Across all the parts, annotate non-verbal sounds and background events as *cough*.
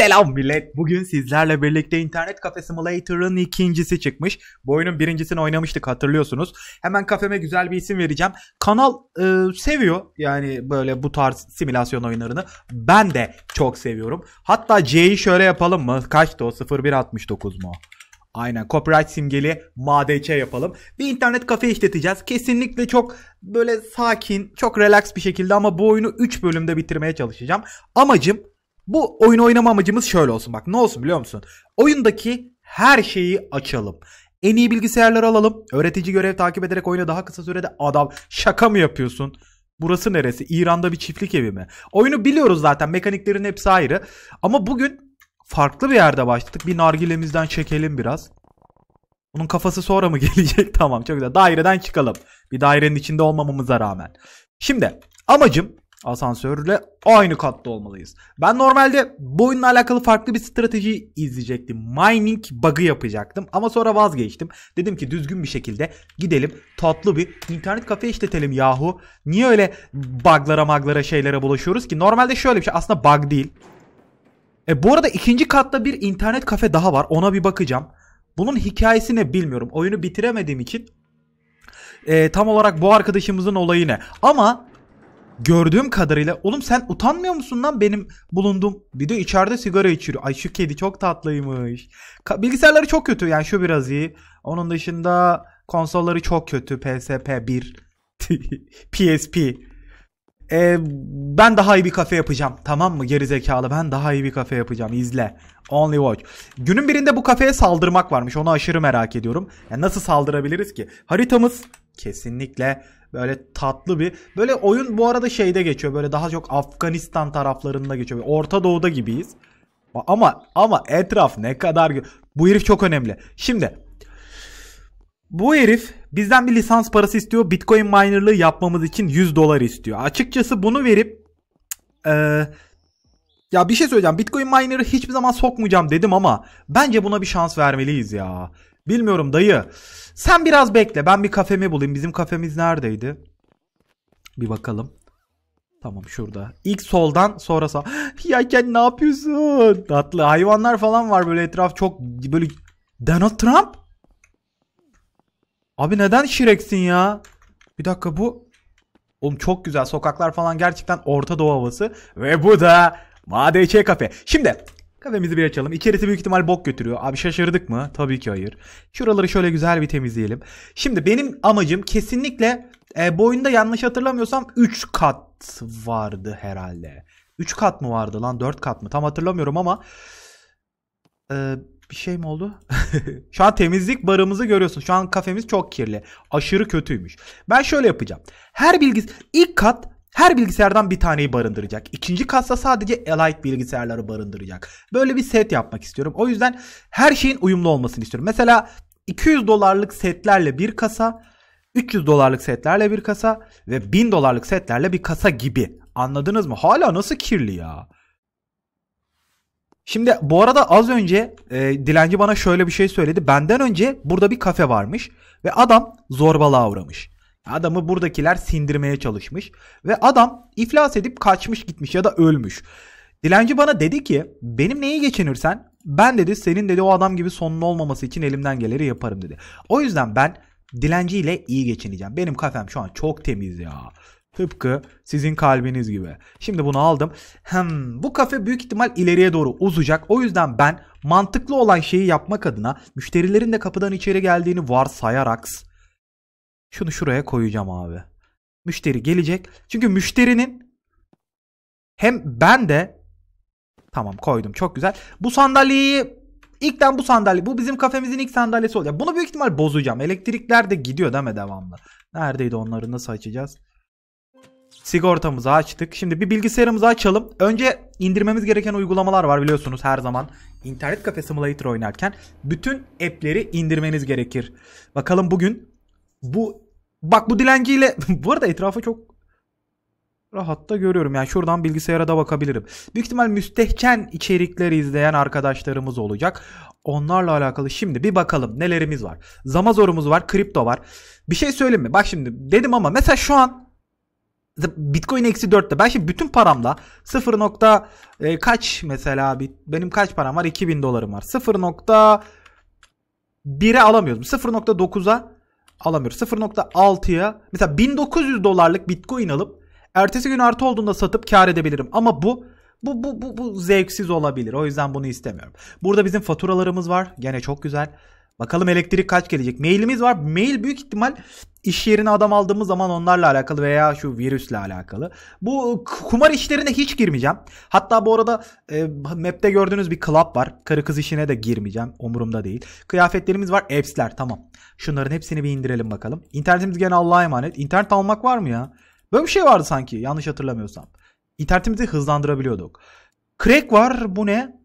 Selam millet. Bugün sizlerle birlikte internet kafe simulator'ın ikincisi çıkmış. Bu oyunun birincisini oynamıştık hatırlıyorsunuz. Hemen kafeme güzel bir isim vereceğim. Kanal e, seviyor yani böyle bu tarz simülasyon oyunlarını. Ben de çok seviyorum. Hatta C'yi şöyle yapalım mı? Kaçtı o? 0169 mu? Aynen copyright simgeli MADC yapalım. Bir internet kafe işleteceğiz. Kesinlikle çok böyle sakin, çok relax bir şekilde ama bu oyunu 3 bölümde bitirmeye çalışacağım. Amacım bu oyun oynama amacımız şöyle olsun. Bak ne olsun biliyor musun? Oyundaki her şeyi açalım. En iyi bilgisayarları alalım. Öğretici görev takip ederek oyuna daha kısa sürede adam şaka mı yapıyorsun? Burası neresi? İran'da bir çiftlik evi mi? Oyunu biliyoruz zaten. Mekaniklerin hepsi ayrı. Ama bugün farklı bir yerde başladık. Bir nargilemizden çekelim biraz. Bunun kafası sonra mı *laughs* gelecek? tamam çok güzel. Daireden çıkalım. Bir dairenin içinde olmamamıza rağmen. Şimdi amacım asansörle aynı katta olmalıyız. Ben normalde bu oyunla alakalı farklı bir strateji izleyecektim. Mining bug'ı yapacaktım ama sonra vazgeçtim. Dedim ki düzgün bir şekilde gidelim tatlı bir internet kafe işletelim yahu. Niye öyle bug'lara maglara şeylere bulaşıyoruz ki? Normalde şöyle bir şey aslında bug değil. E, bu arada ikinci katta bir internet kafe daha var ona bir bakacağım. Bunun hikayesi ne bilmiyorum. Oyunu bitiremediğim için e, tam olarak bu arkadaşımızın olayı ne? Ama gördüğüm kadarıyla oğlum sen utanmıyor musun lan benim bulunduğum bir de içeride sigara içiyor. Ay şu kedi çok tatlıymış. Ka- bilgisayarları çok kötü yani şu biraz iyi. Onun dışında konsolları çok kötü. PSP 1 PSP. Ee, ben daha iyi bir kafe yapacağım. Tamam mı gerizekalı ben daha iyi bir kafe yapacağım. İzle. Only watch. Günün birinde bu kafeye saldırmak varmış. Onu aşırı merak ediyorum. Yani nasıl saldırabiliriz ki? Haritamız kesinlikle Böyle tatlı bir. Böyle oyun bu arada şeyde geçiyor. Böyle daha çok Afganistan taraflarında geçiyor. Orta Doğu'da gibiyiz. Ama ama etraf ne kadar bu herif çok önemli. Şimdi bu herif bizden bir lisans parası istiyor. Bitcoin minerlığı yapmamız için 100 dolar istiyor. Açıkçası bunu verip e, ya bir şey söyleyeceğim. Bitcoin miner'ı hiçbir zaman sokmayacağım dedim ama bence buna bir şans vermeliyiz ya. Bilmiyorum dayı. Sen biraz bekle. Ben bir kafemi bulayım. Bizim kafemiz neredeydi? Bir bakalım. Tamam şurada. İlk soldan sonra sağ. *gasps* ya sen ne yapıyorsun? Tatlı hayvanlar falan var böyle etraf çok böyle Donald Trump? Abi neden Shrek'sin ya? Bir dakika bu Oğlum çok güzel sokaklar falan gerçekten Orta Doğu havası. Ve bu da MADC kafe. Şimdi Kafemizi bir açalım. İçerisi büyük ihtimal bok götürüyor. Abi şaşırdık mı? Tabii ki hayır. Şuraları şöyle güzel bir temizleyelim. Şimdi benim amacım kesinlikle e, bu yanlış hatırlamıyorsam 3 kat vardı herhalde. 3 kat mı vardı lan 4 kat mı? Tam hatırlamıyorum ama e, bir şey mi oldu? *laughs* Şu an temizlik barımızı görüyorsun. Şu an kafemiz çok kirli. Aşırı kötüymüş. Ben şöyle yapacağım. Her bilgis ilk kat her bilgisayardan bir taneyi barındıracak. İkinci kasa sadece Elite bilgisayarları barındıracak. Böyle bir set yapmak istiyorum. O yüzden her şeyin uyumlu olmasını istiyorum. Mesela 200 dolarlık setlerle bir kasa, 300 dolarlık setlerle bir kasa ve 1000 dolarlık setlerle bir kasa gibi. Anladınız mı? Hala nasıl kirli ya? Şimdi bu arada az önce e, dilenci bana şöyle bir şey söyledi. Benden önce burada bir kafe varmış ve adam zorbalığa uğramış. Adamı buradakiler sindirmeye çalışmış ve adam iflas edip kaçmış gitmiş ya da ölmüş. Dilenci bana dedi ki benim neyi geçinirsen ben dedi senin dedi o adam gibi sonun olmaması için elimden geleni yaparım dedi. O yüzden ben dilenciyle iyi geçineceğim. Benim kafem şu an çok temiz ya. Tıpkı sizin kalbiniz gibi. Şimdi bunu aldım. Hem bu kafe büyük ihtimal ileriye doğru uzayacak. O yüzden ben mantıklı olan şeyi yapmak adına müşterilerin de kapıdan içeri geldiğini varsayarak şunu şuraya koyacağım abi. Müşteri gelecek. Çünkü müşterinin hem ben de tamam koydum çok güzel. Bu sandalyeyi ilkten bu sandalye bu bizim kafemizin ilk sandalyesi olacak. Bunu büyük ihtimal bozacağım. Elektrikler de gidiyor değil mi devamlı? Neredeydi onları nasıl açacağız? Sigortamızı açtık. Şimdi bir bilgisayarımızı açalım. Önce indirmemiz gereken uygulamalar var biliyorsunuz her zaman. İnternet kafe simulator oynarken bütün app'leri indirmeniz gerekir. Bakalım bugün bu bak bu dilenciyle *laughs* bu arada etrafı çok rahat da görüyorum. Yani şuradan bilgisayara da bakabilirim. Büyük ihtimal müstehcen içerikleri izleyen arkadaşlarımız olacak. Onlarla alakalı şimdi bir bakalım nelerimiz var. Zamazorumuz var, kripto var. Bir şey söyleyeyim mi? Bak şimdi dedim ama mesela şu an Bitcoin eksi 4'te. Ben şimdi bütün paramla 0 nokta e, kaç mesela benim kaç param var? 2000 dolarım var. 0.1'e alamıyorum. 0.9'a alamıyorum. 0.6'ya mesela 1900 dolarlık Bitcoin alıp ertesi gün artı olduğunda satıp kar edebilirim. Ama bu bu, bu, bu, bu zevksiz olabilir. O yüzden bunu istemiyorum. Burada bizim faturalarımız var. Gene çok güzel. Bakalım elektrik kaç gelecek. Mailimiz var. Mail büyük ihtimal iş yerine adam aldığımız zaman onlarla alakalı veya şu virüsle alakalı. Bu kumar işlerine hiç girmeyeceğim. Hatta bu arada e, map'te gördüğünüz bir club var. Karı kız işine de girmeyeceğim. Umurumda değil. Kıyafetlerimiz var. Apps'ler tamam. Şunların hepsini bir indirelim bakalım. İnternetimiz gene Allah'a emanet. İnternet almak var mı ya? Böyle bir şey vardı sanki yanlış hatırlamıyorsam. İnternetimizi hızlandırabiliyorduk. Crack var. Bu ne?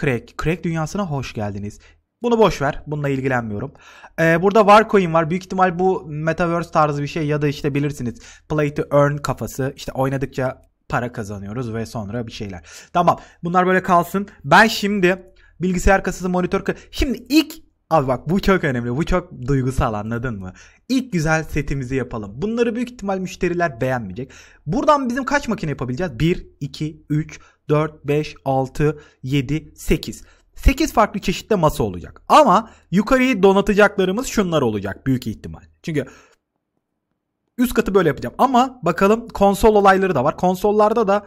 Crack. Crack dünyasına hoş geldiniz. Bunu boş ver. Bununla ilgilenmiyorum. Ee, burada Warcoin var. Büyük ihtimal bu Metaverse tarzı bir şey ya da işte bilirsiniz Play to Earn kafası. İşte oynadıkça para kazanıyoruz ve sonra bir şeyler. Tamam. Bunlar böyle kalsın. Ben şimdi bilgisayar kasası monitör şimdi ilk Abi bak bu çok önemli. Bu çok duygusal anladın mı? İlk güzel setimizi yapalım. Bunları büyük ihtimal müşteriler beğenmeyecek. Buradan bizim kaç makine yapabileceğiz? 1, 2, 3, 4, 5, 6, 7, 8. 8 farklı çeşitte masa olacak. Ama yukarıyı donatacaklarımız şunlar olacak büyük ihtimal. Çünkü üst katı böyle yapacağım. Ama bakalım konsol olayları da var. Konsollarda da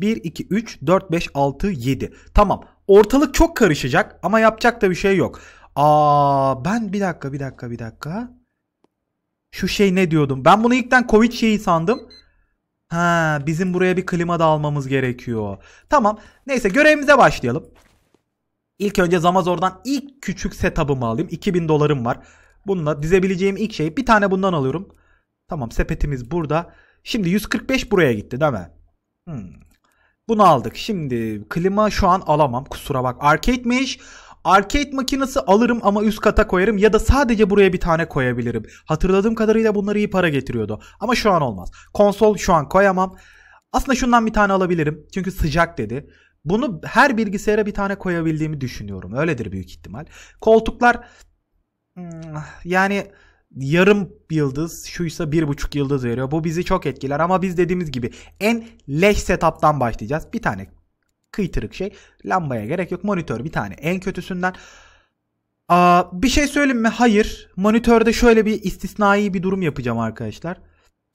1, 2, 3, 4, 5, 6, 7. Tamam. Ortalık çok karışacak ama yapacak da bir şey yok. Aa ben bir dakika bir dakika bir dakika. Şu şey ne diyordum? Ben bunu ilkten Covid şeyi sandım. Ha bizim buraya bir klima da almamız gerekiyor. Tamam. Neyse görevimize başlayalım. İlk önce Zamazor'dan ilk küçük setup'ımı alayım. 2000 dolarım var. Bununla dizebileceğim ilk şey bir tane bundan alıyorum. Tamam sepetimiz burada. Şimdi 145 buraya gitti değil mi? Hmm. Bunu aldık. Şimdi klima şu an alamam. Kusura bak. Arcade'miş. Arcade makinesi alırım ama üst kata koyarım ya da sadece buraya bir tane koyabilirim. Hatırladığım kadarıyla bunlar iyi para getiriyordu. Ama şu an olmaz. Konsol şu an koyamam. Aslında şundan bir tane alabilirim. Çünkü sıcak dedi. Bunu her bilgisayara bir tane koyabildiğimi düşünüyorum. Öyledir büyük ihtimal. Koltuklar hmm, yani yarım yıldız şuysa bir buçuk yıldız veriyor. Bu bizi çok etkiler ama biz dediğimiz gibi en leş setup'tan başlayacağız. Bir tane kıytırık şey. Lambaya gerek yok. Monitör bir tane en kötüsünden. Aa, bir şey söyleyeyim mi? Hayır. Monitörde şöyle bir istisnai bir durum yapacağım arkadaşlar.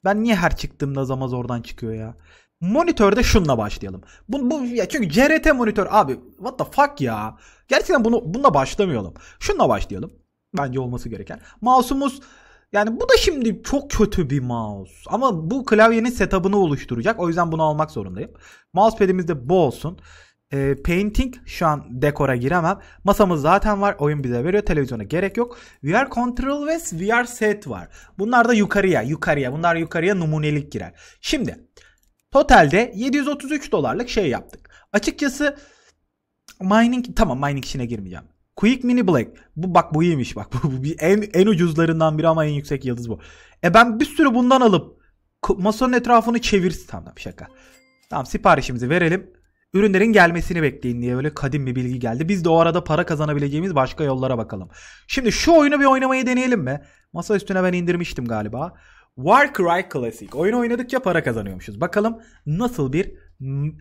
Ben niye her çıktığımda zamaz oradan çıkıyor ya? Monitörde şunla başlayalım. Bu, bu ya çünkü CRT monitör abi what the fuck ya. Gerçekten bunu bununla başlamayalım. Şunla başlayalım. Bence olması gereken. Mouse'umuz yani bu da şimdi çok kötü bir mouse. Ama bu klavyenin setup'ını oluşturacak. O yüzden bunu almak zorundayım. Mousepad'imiz de bu olsun. E, painting şu an dekora giremem. Masamız zaten var. Oyun bize veriyor. Televizyona gerek yok. VR Control ve VR Set var. Bunlar da yukarıya. Yukarıya. Bunlar yukarıya numunelik girer. Şimdi totalde 733 dolarlık şey yaptık. Açıkçası mining tamam mining işine girmeyeceğim. Quick Mini Black. Bu bak bu iyiymiş bak. *laughs* Bu bir en, en ucuzlarından biri ama en yüksek yıldız bu. E ben bir sürü bundan alıp masanın etrafını çevirsin. Tamam şaka. Tamam siparişimizi verelim. Ürünlerin gelmesini bekleyin diye böyle kadim bir bilgi geldi. Biz de o arada para kazanabileceğimiz başka yollara bakalım. Şimdi şu oyunu bir oynamayı deneyelim mi? Masa üstüne ben indirmiştim galiba. Warcry Classic. Oyun oynadıkça para kazanıyormuşuz. Bakalım nasıl bir...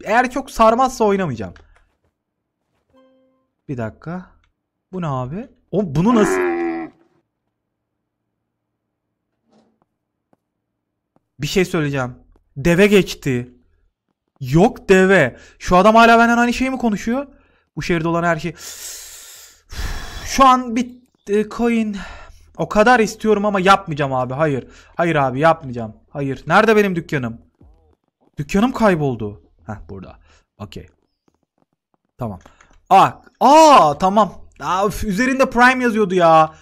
Eğer çok sarmazsa oynamayacağım. Bir dakika. Bu ne abi? O bunu nasıl... Bir şey söyleyeceğim. Deve geçti. Yok deve. Şu adam hala benden aynı şeyi mi konuşuyor? Bu şehirde olan her şey. Şu an bir e, coin. O kadar istiyorum ama yapmayacağım abi. Hayır. Hayır abi yapmayacağım. Hayır. Nerede benim dükkanım? Dükkanım kayboldu. Heh burada. Okey. Tamam. Aa, aa tamam. Aa, üf, üzerinde Prime yazıyordu ya.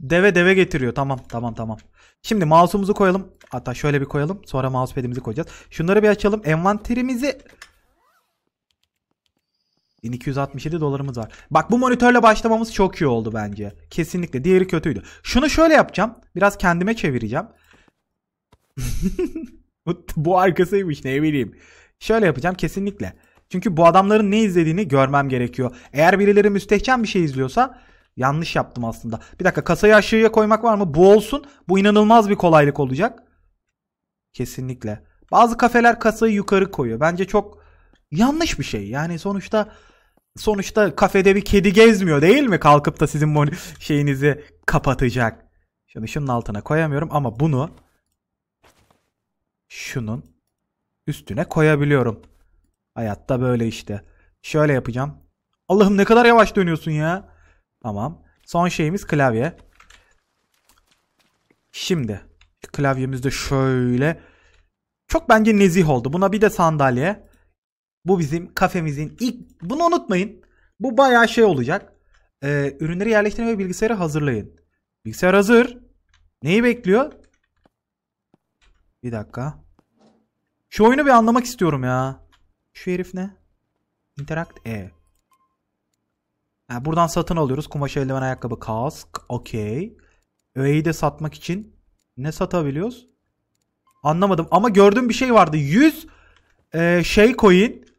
Deve deve getiriyor. Tamam tamam tamam. Şimdi mouse'umuzu koyalım. Hatta şöyle bir koyalım. Sonra mousepad'imizi koyacağız. Şunları bir açalım. Envanterimizi 1267 dolarımız var. Bak bu monitörle başlamamız çok iyi oldu bence. Kesinlikle. Diğeri kötüydü. Şunu şöyle yapacağım. Biraz kendime çevireceğim. *laughs* bu arkasıymış ne bileyim. Şöyle yapacağım kesinlikle. Çünkü bu adamların ne izlediğini görmem gerekiyor. Eğer birileri müstehcen bir şey izliyorsa yanlış yaptım aslında. Bir dakika kasayı aşağıya koymak var mı? Bu olsun. Bu inanılmaz bir kolaylık olacak. Kesinlikle. Bazı kafeler kasayı yukarı koyuyor. Bence çok yanlış bir şey. Yani sonuçta sonuçta kafede bir kedi gezmiyor değil mi? Kalkıp da sizin şeyinizi kapatacak. Şunu şunun altına koyamıyorum ama bunu şunun üstüne koyabiliyorum. Hayatta böyle işte. Şöyle yapacağım. Allah'ım ne kadar yavaş dönüyorsun ya. Tamam. Son şeyimiz klavye. Şimdi klavyemizde şöyle çok bence nezih oldu. Buna bir de sandalye. Bu bizim kafemizin ilk bunu unutmayın. Bu bayağı şey olacak. Ee, ürünleri yerleştirin ve bilgisayarı hazırlayın. Bilgisayar hazır. Neyi bekliyor? Bir dakika. Şu oyunu bir anlamak istiyorum ya. Şu herif ne? Interact E. Ha, buradan satın alıyoruz. Kumaş eldiven ayakkabı kask. Okey. Öğeyi de satmak için ne satabiliyoruz? Anlamadım ama gördüğüm bir şey vardı. 100 e, şey coin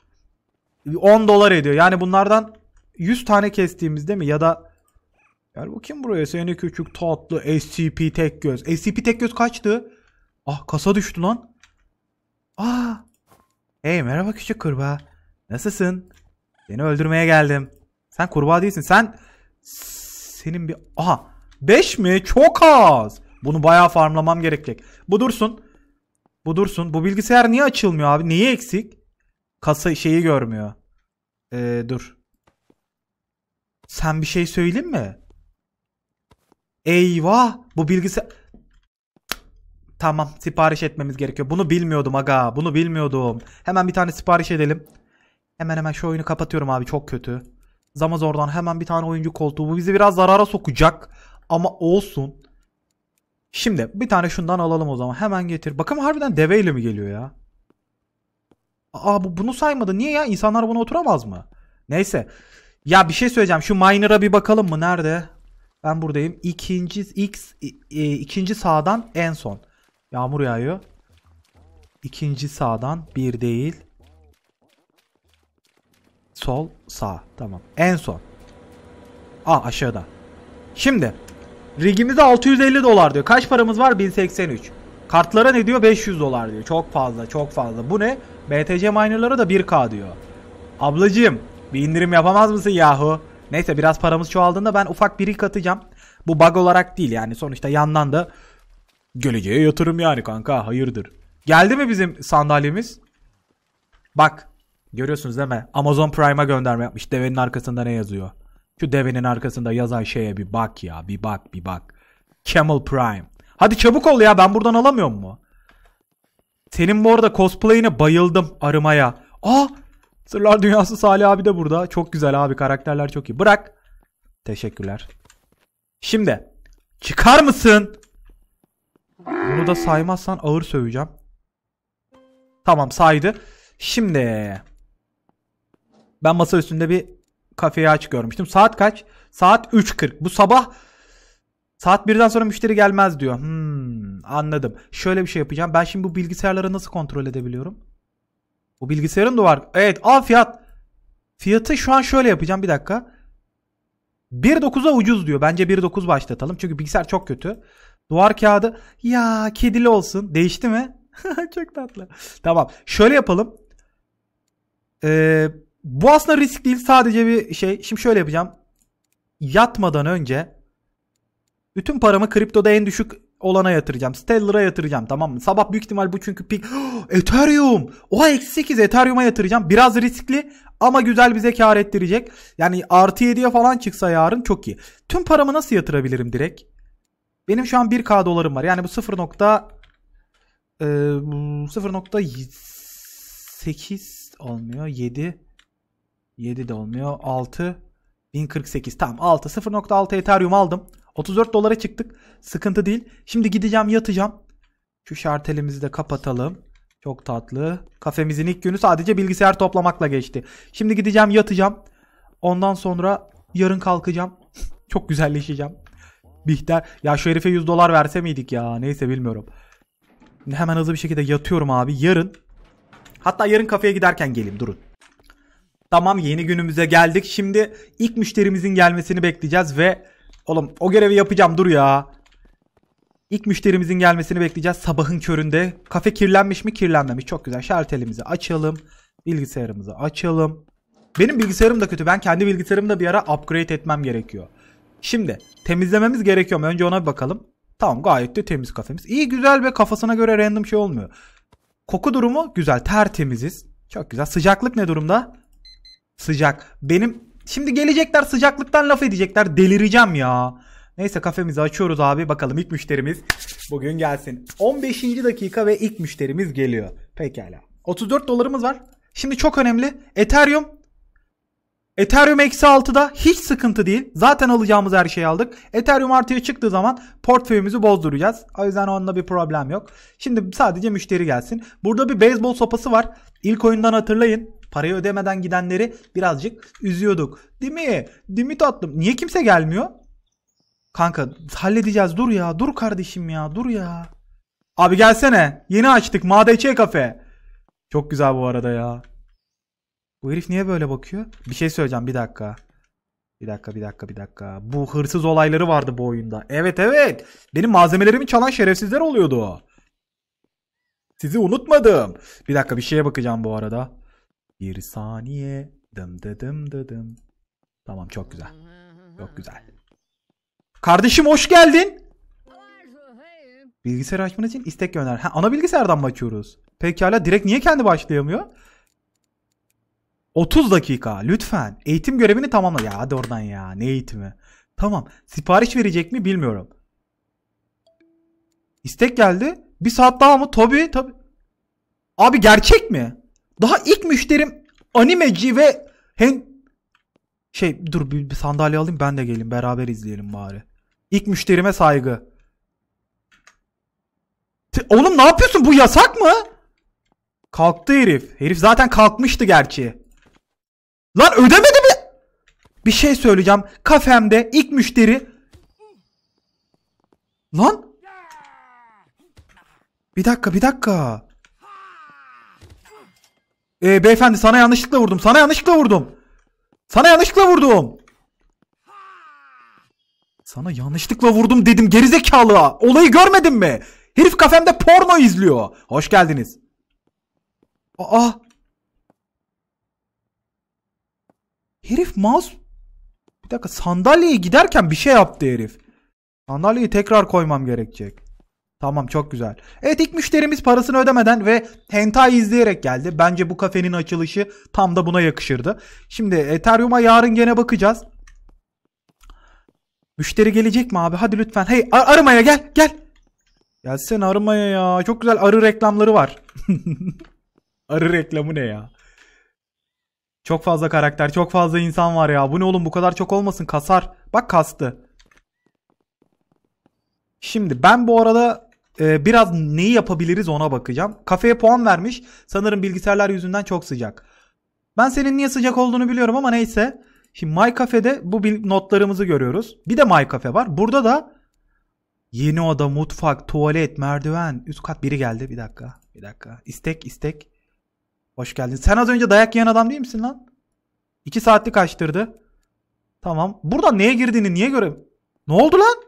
10 dolar ediyor. Yani bunlardan 100 tane kestiğimizde mi ya da Gel bakayım buraya seni küçük tatlı SCP tek göz. SCP tek göz kaçtı? Ah kasa düştü lan. Aa. Hey merhaba küçük kurbağa. Nasılsın? Seni öldürmeye geldim. Sen kurbağa değilsin. Sen senin bir aha 5 mi? Çok az. Bunu bayağı farmlamam gerekecek. Bu dursun. Bu dursun. Bu bilgisayar niye açılmıyor abi? Neyi eksik? Kasa şeyi görmüyor. Ee, dur. Sen bir şey söyleyeyim mi? Eyvah! Bu bilgisayar... Tamam sipariş etmemiz gerekiyor. Bunu bilmiyordum aga. Bunu bilmiyordum. Hemen bir tane sipariş edelim. Hemen hemen şu oyunu kapatıyorum abi. Çok kötü. Zamazor'dan hemen bir tane oyuncu koltuğu. Bu bizi biraz zarara sokacak. Ama olsun. Şimdi bir tane şundan alalım o zaman. Hemen getir. Bakın harbiden deveyle mi geliyor ya? Aa bu bunu saymadı. Niye ya? İnsanlar buna oturamaz mı? Neyse. Ya bir şey söyleyeceğim. Şu miner'a bir bakalım mı? Nerede? Ben buradayım. İkinci X e, ikinci sağdan en son. Yağmur yağıyor. İkinci sağdan bir değil. Sol sağ. Tamam. En son. Aa aşağıda. Şimdi rigimize 650 dolar diyor. Kaç paramız var? 1083. Kartlara ne diyor? 500 dolar diyor. Çok fazla, çok fazla. Bu ne? BTC minerlara da 1K diyor. Ablacığım, bir indirim yapamaz mısın yahu? Neyse biraz paramız çoğaldığında ben ufak bir rig atacağım. Bu bug olarak değil yani sonuçta yandan da geleceğe yatırım yani kanka hayırdır. Geldi mi bizim sandalyemiz? Bak görüyorsunuz değil mi? Amazon Prime'a gönderme yapmış. Devenin arkasında ne yazıyor? Şu devenin arkasında yazan şeye bir bak ya bir bak bir bak. Camel Prime. Hadi çabuk ol ya ben buradan alamıyor mu? Senin bu arada cosplay'ine bayıldım arımaya. Aa Sırlar Dünyası Salih abi de burada. Çok güzel abi karakterler çok iyi. Bırak. Teşekkürler. Şimdi çıkar mısın? Bunu da saymazsan ağır söveceğim. Tamam saydı. Şimdi ben masa üstünde bir kafeyi aç görmüştüm. Saat kaç? Saat 3.40. Bu sabah saat 1'den sonra müşteri gelmez diyor. Hmm, anladım. Şöyle bir şey yapacağım. Ben şimdi bu bilgisayarları nasıl kontrol edebiliyorum? Bu bilgisayarın da var. Evet. Aa fiyat. Fiyatı şu an şöyle yapacağım. Bir dakika. 1.9'a ucuz diyor. Bence 1.9 başlatalım. Çünkü bilgisayar çok kötü. Duvar kağıdı. Ya kedili olsun. Değişti mi? *laughs* çok tatlı. Tamam. Şöyle yapalım. Ee, bu aslında risk değil. Sadece bir şey. Şimdi şöyle yapacağım. Yatmadan önce bütün paramı kriptoda en düşük olana yatıracağım. Stellar'a yatıracağım tamam mı? Sabah büyük ihtimal bu çünkü pik. *gasps* Ethereum. Oha eksi 8 Ethereum'a yatıracağım. Biraz riskli ama güzel bize kar ettirecek. Yani artı 7'ye falan çıksa yarın çok iyi. Tüm paramı nasıl yatırabilirim direkt? Benim şu an 1k dolarım var. Yani bu 0. E, 0.8 olmuyor. 7 7 de olmuyor. 6 1048 tamam 6 0.6 Ethereum aldım. 34 dolara çıktık. Sıkıntı değil. Şimdi gideceğim yatacağım. Şu şartelimizi de kapatalım. Çok tatlı. Kafemizin ilk günü sadece bilgisayar toplamakla geçti. Şimdi gideceğim yatacağım. Ondan sonra yarın kalkacağım. *laughs* Çok güzelleşeceğim. Bihter. Ya şu herife 100 dolar verse miydik ya? Neyse bilmiyorum. Hemen hızlı bir şekilde yatıyorum abi. Yarın. Hatta yarın kafeye giderken geleyim durun. Tamam yeni günümüze geldik. Şimdi ilk müşterimizin gelmesini bekleyeceğiz ve Oğlum o görevi yapacağım dur ya. İlk müşterimizin gelmesini bekleyeceğiz sabahın köründe. Kafe kirlenmiş mi? Kirlenmemiş. Çok güzel. Şartelimizi açalım. Bilgisayarımızı açalım. Benim bilgisayarım da kötü. Ben kendi bilgisayarımı da bir ara upgrade etmem gerekiyor. Şimdi temizlememiz gerekiyor mu? Önce ona bir bakalım. Tamam gayet de temiz kafemiz. İyi güzel ve kafasına göre random şey olmuyor. Koku durumu güzel. Tertemiziz. Çok güzel. Sıcaklık ne durumda? Sıcak. Benim şimdi gelecekler sıcaklıktan laf edecekler. Delireceğim ya. Neyse kafemizi açıyoruz abi. Bakalım ilk müşterimiz bugün gelsin. 15. dakika ve ilk müşterimiz geliyor. Pekala. 34 dolarımız var. Şimdi çok önemli. Ethereum Ethereum eksi 6'da hiç sıkıntı değil. Zaten alacağımız her şeyi aldık. Ethereum artıya çıktığı zaman portföyümüzü bozduracağız. O yüzden onunla bir problem yok. Şimdi sadece müşteri gelsin. Burada bir beyzbol sopası var. İlk oyundan hatırlayın. Parayı ödemeden gidenleri birazcık üzüyorduk. Değil mi? Değil mi tatlım? Niye kimse gelmiyor? Kanka halledeceğiz. Dur ya. Dur kardeşim ya. Dur ya. Abi gelsene. Yeni açtık. MDC kafe. Çok güzel bu arada ya. Bu herif niye böyle bakıyor? Bir şey söyleyeceğim bir dakika. Bir dakika bir dakika bir dakika. Bu hırsız olayları vardı bu oyunda. Evet evet. Benim malzemelerimi çalan şerefsizler oluyordu. Sizi unutmadım. Bir dakika bir şeye bakacağım bu arada. Bir saniye. Dım dı dım dı dım. Tamam çok güzel. Çok güzel. Kardeşim hoş geldin. Bilgisayar açman için istek gönder. Ha, ana bilgisayardan mı açıyoruz? Pekala direkt niye kendi başlayamıyor? 30 dakika lütfen. Eğitim görevini tamamla. Ya hadi oradan ya. Ne eğitimi? Tamam. Sipariş verecek mi bilmiyorum. İstek geldi. Bir saat daha mı? Tabi tabi. Abi gerçek mi? Daha ilk müşterim animeci ve hem şey dur bir, bir sandalye alayım ben de geleyim beraber izleyelim bari. İlk müşterime saygı. T- Oğlum ne yapıyorsun? Bu yasak mı? Kalktı herif. Herif zaten kalkmıştı gerçi. Lan ödemedi mi? Bir şey söyleyeceğim. Kafemde ilk müşteri. Lan. Bir dakika bir dakika. Ee, beyefendi sana yanlışlıkla vurdum. Sana yanlışlıkla vurdum. Sana yanlışlıkla vurdum. Sana yanlışlıkla vurdum dedim gerizekalı. Olayı görmedin mi? Herif kafemde porno izliyor. Hoş geldiniz. Aa. Herif mouse... Bir dakika sandalyeye giderken bir şey yaptı herif. Sandalyeyi tekrar koymam gerekecek. Tamam çok güzel. Evet ilk müşterimiz parasını ödemeden ve hentai izleyerek geldi. Bence bu kafenin açılışı tam da buna yakışırdı. Şimdi Ethereum'a yarın gene bakacağız. Müşteri gelecek mi abi? Hadi lütfen. Hey ar- arımaya gel gel. Gelsene arımaya ya. Çok güzel arı reklamları var. *laughs* arı reklamı ne ya? Çok fazla karakter, çok fazla insan var ya. Bu ne oğlum bu kadar çok olmasın kasar. Bak kastı. Şimdi ben bu arada e, biraz neyi yapabiliriz ona bakacağım. Kafeye puan vermiş. Sanırım bilgisayarlar yüzünden çok sıcak. Ben senin niye sıcak olduğunu biliyorum ama neyse. Şimdi My Cafe'de bu notlarımızı görüyoruz. Bir de My Cafe var. Burada da yeni oda, mutfak, tuvalet, merdiven, üst kat biri geldi. Bir dakika. Bir dakika. İstek, istek. Hoş geldin. Sen az önce dayak yiyen adam değil misin lan? 2 saatlik açtırdı. Tamam. Buradan neye girdiğini niye göre... Ne oldu lan?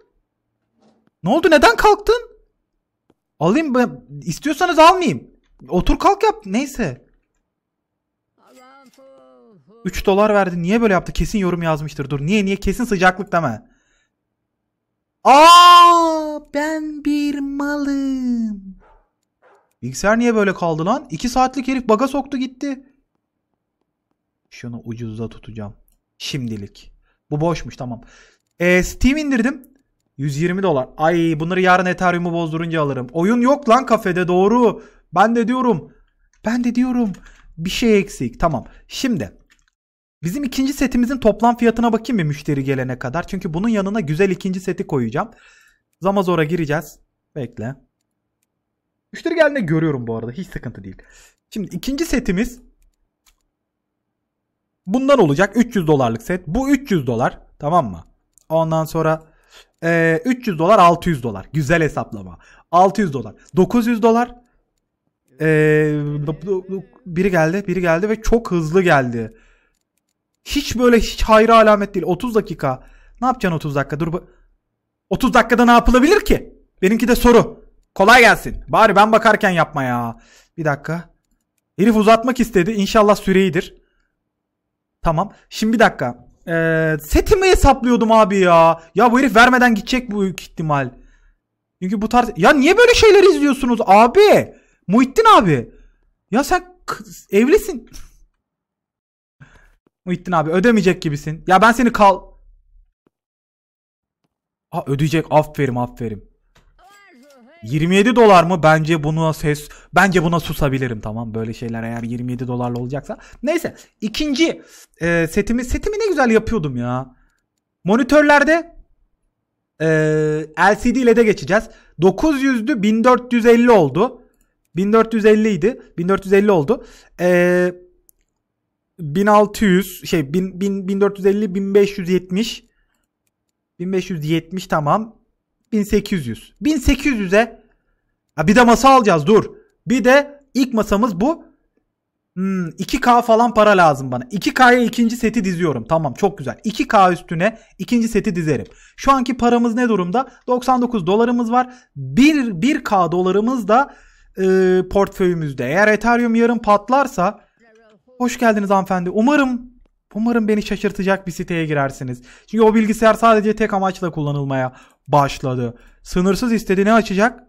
Ne oldu? Neden kalktın? Alayım ben. İstiyorsanız almayayım. Otur kalk yap. Neyse. 3 dolar verdi. Niye böyle yaptı? Kesin yorum yazmıştır. Dur. Niye niye? Kesin sıcaklık deme. Aa, ben bir malım. Bilgisayar niye böyle kaldı lan? 2 saatlik herif baga soktu gitti. Şunu ucuzda tutacağım. Şimdilik. Bu boşmuş tamam. Ee, Steam indirdim. 120 dolar. Ay bunları yarın Ethereum'u bozdurunca alırım. Oyun yok lan kafede doğru. Ben de diyorum. Ben de diyorum. Bir şey eksik. Tamam. Şimdi. Bizim ikinci setimizin toplam fiyatına bakayım bir müşteri gelene kadar. Çünkü bunun yanına güzel ikinci seti koyacağım. Zamazor'a gireceğiz. Bekle. Müşteri geldiğinde görüyorum bu arada. Hiç sıkıntı değil. Şimdi ikinci setimiz bundan olacak. 300 dolarlık set. Bu 300 dolar. Tamam mı? Ondan sonra e, 300 dolar 600 dolar. Güzel hesaplama. 600 dolar. 900 dolar. E, biri geldi. Biri geldi ve çok hızlı geldi. Hiç böyle hiç hayra alamet değil. 30 dakika. Ne yapacaksın 30 dakika? Dur. 30 dakikada ne yapılabilir ki? Benimki de soru. Kolay gelsin. Bari ben bakarken yapma ya. Bir dakika. Herif uzatmak istedi. İnşallah süreyidir. Tamam. Şimdi bir dakika. Ee, setimi hesaplıyordum abi ya. Ya bu herif vermeden gidecek bu büyük ihtimal. Çünkü bu tarz... Ya niye böyle şeyler izliyorsunuz abi? Muhittin abi. Ya sen kız- evlisin. Muhittin abi ödemeyecek gibisin. Ya ben seni kal... Aa ödeyecek. Aferin aferin. 27 dolar mı? Bence buna ses bence buna susabilirim tamam böyle şeyler eğer 27 dolarla olacaksa. Neyse ikinci e, setimi setimi ne güzel yapıyordum ya. Monitörlerde e, LCD ile de geçeceğiz. 900'dü 1450 oldu. 1450 idi. 1450 oldu. E, 1600 şey 1000, 1000, 1450 1570 1570 tamam. 1800. 1800'e ha bir de masa alacağız dur. Bir de ilk masamız bu. Hmm, 2K falan para lazım bana. 2K'ya ikinci seti diziyorum. Tamam çok güzel. 2K üstüne ikinci seti dizerim. Şu anki paramız ne durumda? 99 dolarımız var. 1, 1K dolarımız da e, portföyümüzde. Eğer Ethereum yarın patlarsa hoş geldiniz hanımefendi. Umarım Umarım beni şaşırtacak bir siteye girersiniz. Çünkü o bilgisayar sadece tek amaçla kullanılmaya başladı. Sınırsız istedi ne açacak?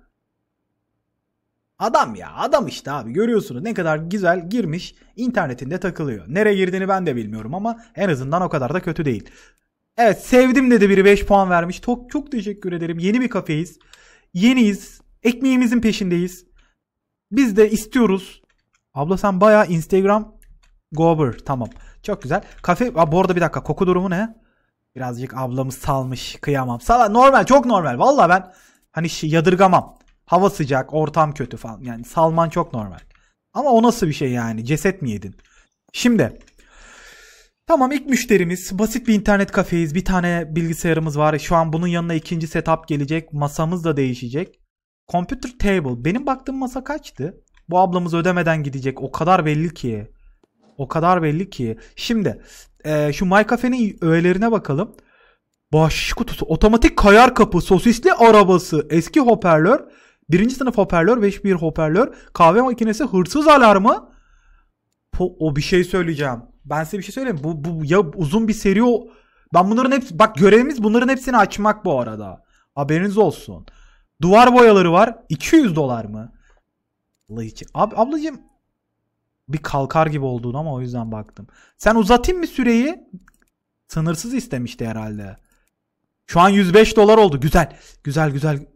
Adam ya adam işte abi görüyorsunuz ne kadar güzel girmiş internetinde takılıyor. Nereye girdiğini ben de bilmiyorum ama en azından o kadar da kötü değil. Evet sevdim dedi biri 5 puan vermiş. Çok çok teşekkür ederim. Yeni bir kafeyiz. Yeniyiz. Ekmeğimizin peşindeyiz. Biz de istiyoruz. Abla sen baya Instagram gober. Tamam. Çok güzel. Kafe Aa, bu arada bir dakika koku durumu ne? Birazcık ablamız salmış. Kıyamam. Sala normal çok normal. Valla ben hani şey, yadırgamam. Hava sıcak, ortam kötü falan. Yani salman çok normal. Ama o nasıl bir şey yani? Ceset mi yedin? Şimdi Tamam ilk müşterimiz basit bir internet kafeyiz. Bir tane bilgisayarımız var. Şu an bunun yanına ikinci setup gelecek. Masamız da değişecek. Computer table. Benim baktığım masa kaçtı? Bu ablamız ödemeden gidecek. O kadar belli ki. O kadar belli ki. Şimdi e, şu MyCafe'nin öğelerine bakalım. Bahşiş kutusu, otomatik kayar kapı, sosisli arabası, eski hoparlör, birinci sınıf hoparlör, 5 bir hoparlör, kahve makinesi, hırsız alarmı. Po, o bir şey söyleyeceğim. Ben size bir şey söyleyeyim. Bu, bu ya uzun bir seri o. Ben bunların hepsi bak görevimiz bunların hepsini açmak bu arada. Haberiniz olsun. Duvar boyaları var. 200 dolar mı? Allah için. Abi ablacığım bir kalkar gibi olduğunu ama o yüzden baktım. Sen uzatayım mı süreyi? Sınırsız istemişti herhalde. Şu an 105 dolar oldu. Güzel. Güzel güzel.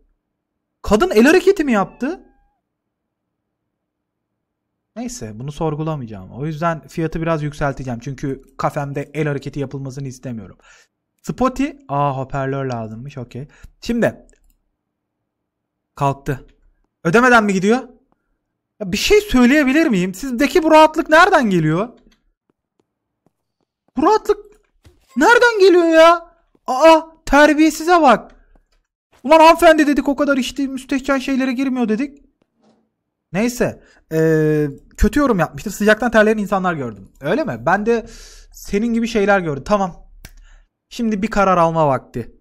Kadın el hareketi mi yaptı? Neyse bunu sorgulamayacağım. O yüzden fiyatı biraz yükselteceğim. Çünkü kafemde el hareketi yapılmasını istemiyorum. Spoty. Aa hoparlör lazımmış. Okey. Şimdi. Kalktı. Ödemeden mi gidiyor? Ya bir şey söyleyebilir miyim? Sizdeki bu rahatlık nereden geliyor? Bu rahatlık nereden geliyor ya? Aa terbiyesize bak. Ulan hanımefendi dedik o kadar içti müstehcen şeylere girmiyor dedik. Neyse. Ee, kötü yorum yapmıştır. Sıcaktan terleyen insanlar gördüm. Öyle mi? Ben de senin gibi şeyler gördüm. Tamam. Şimdi bir karar alma vakti.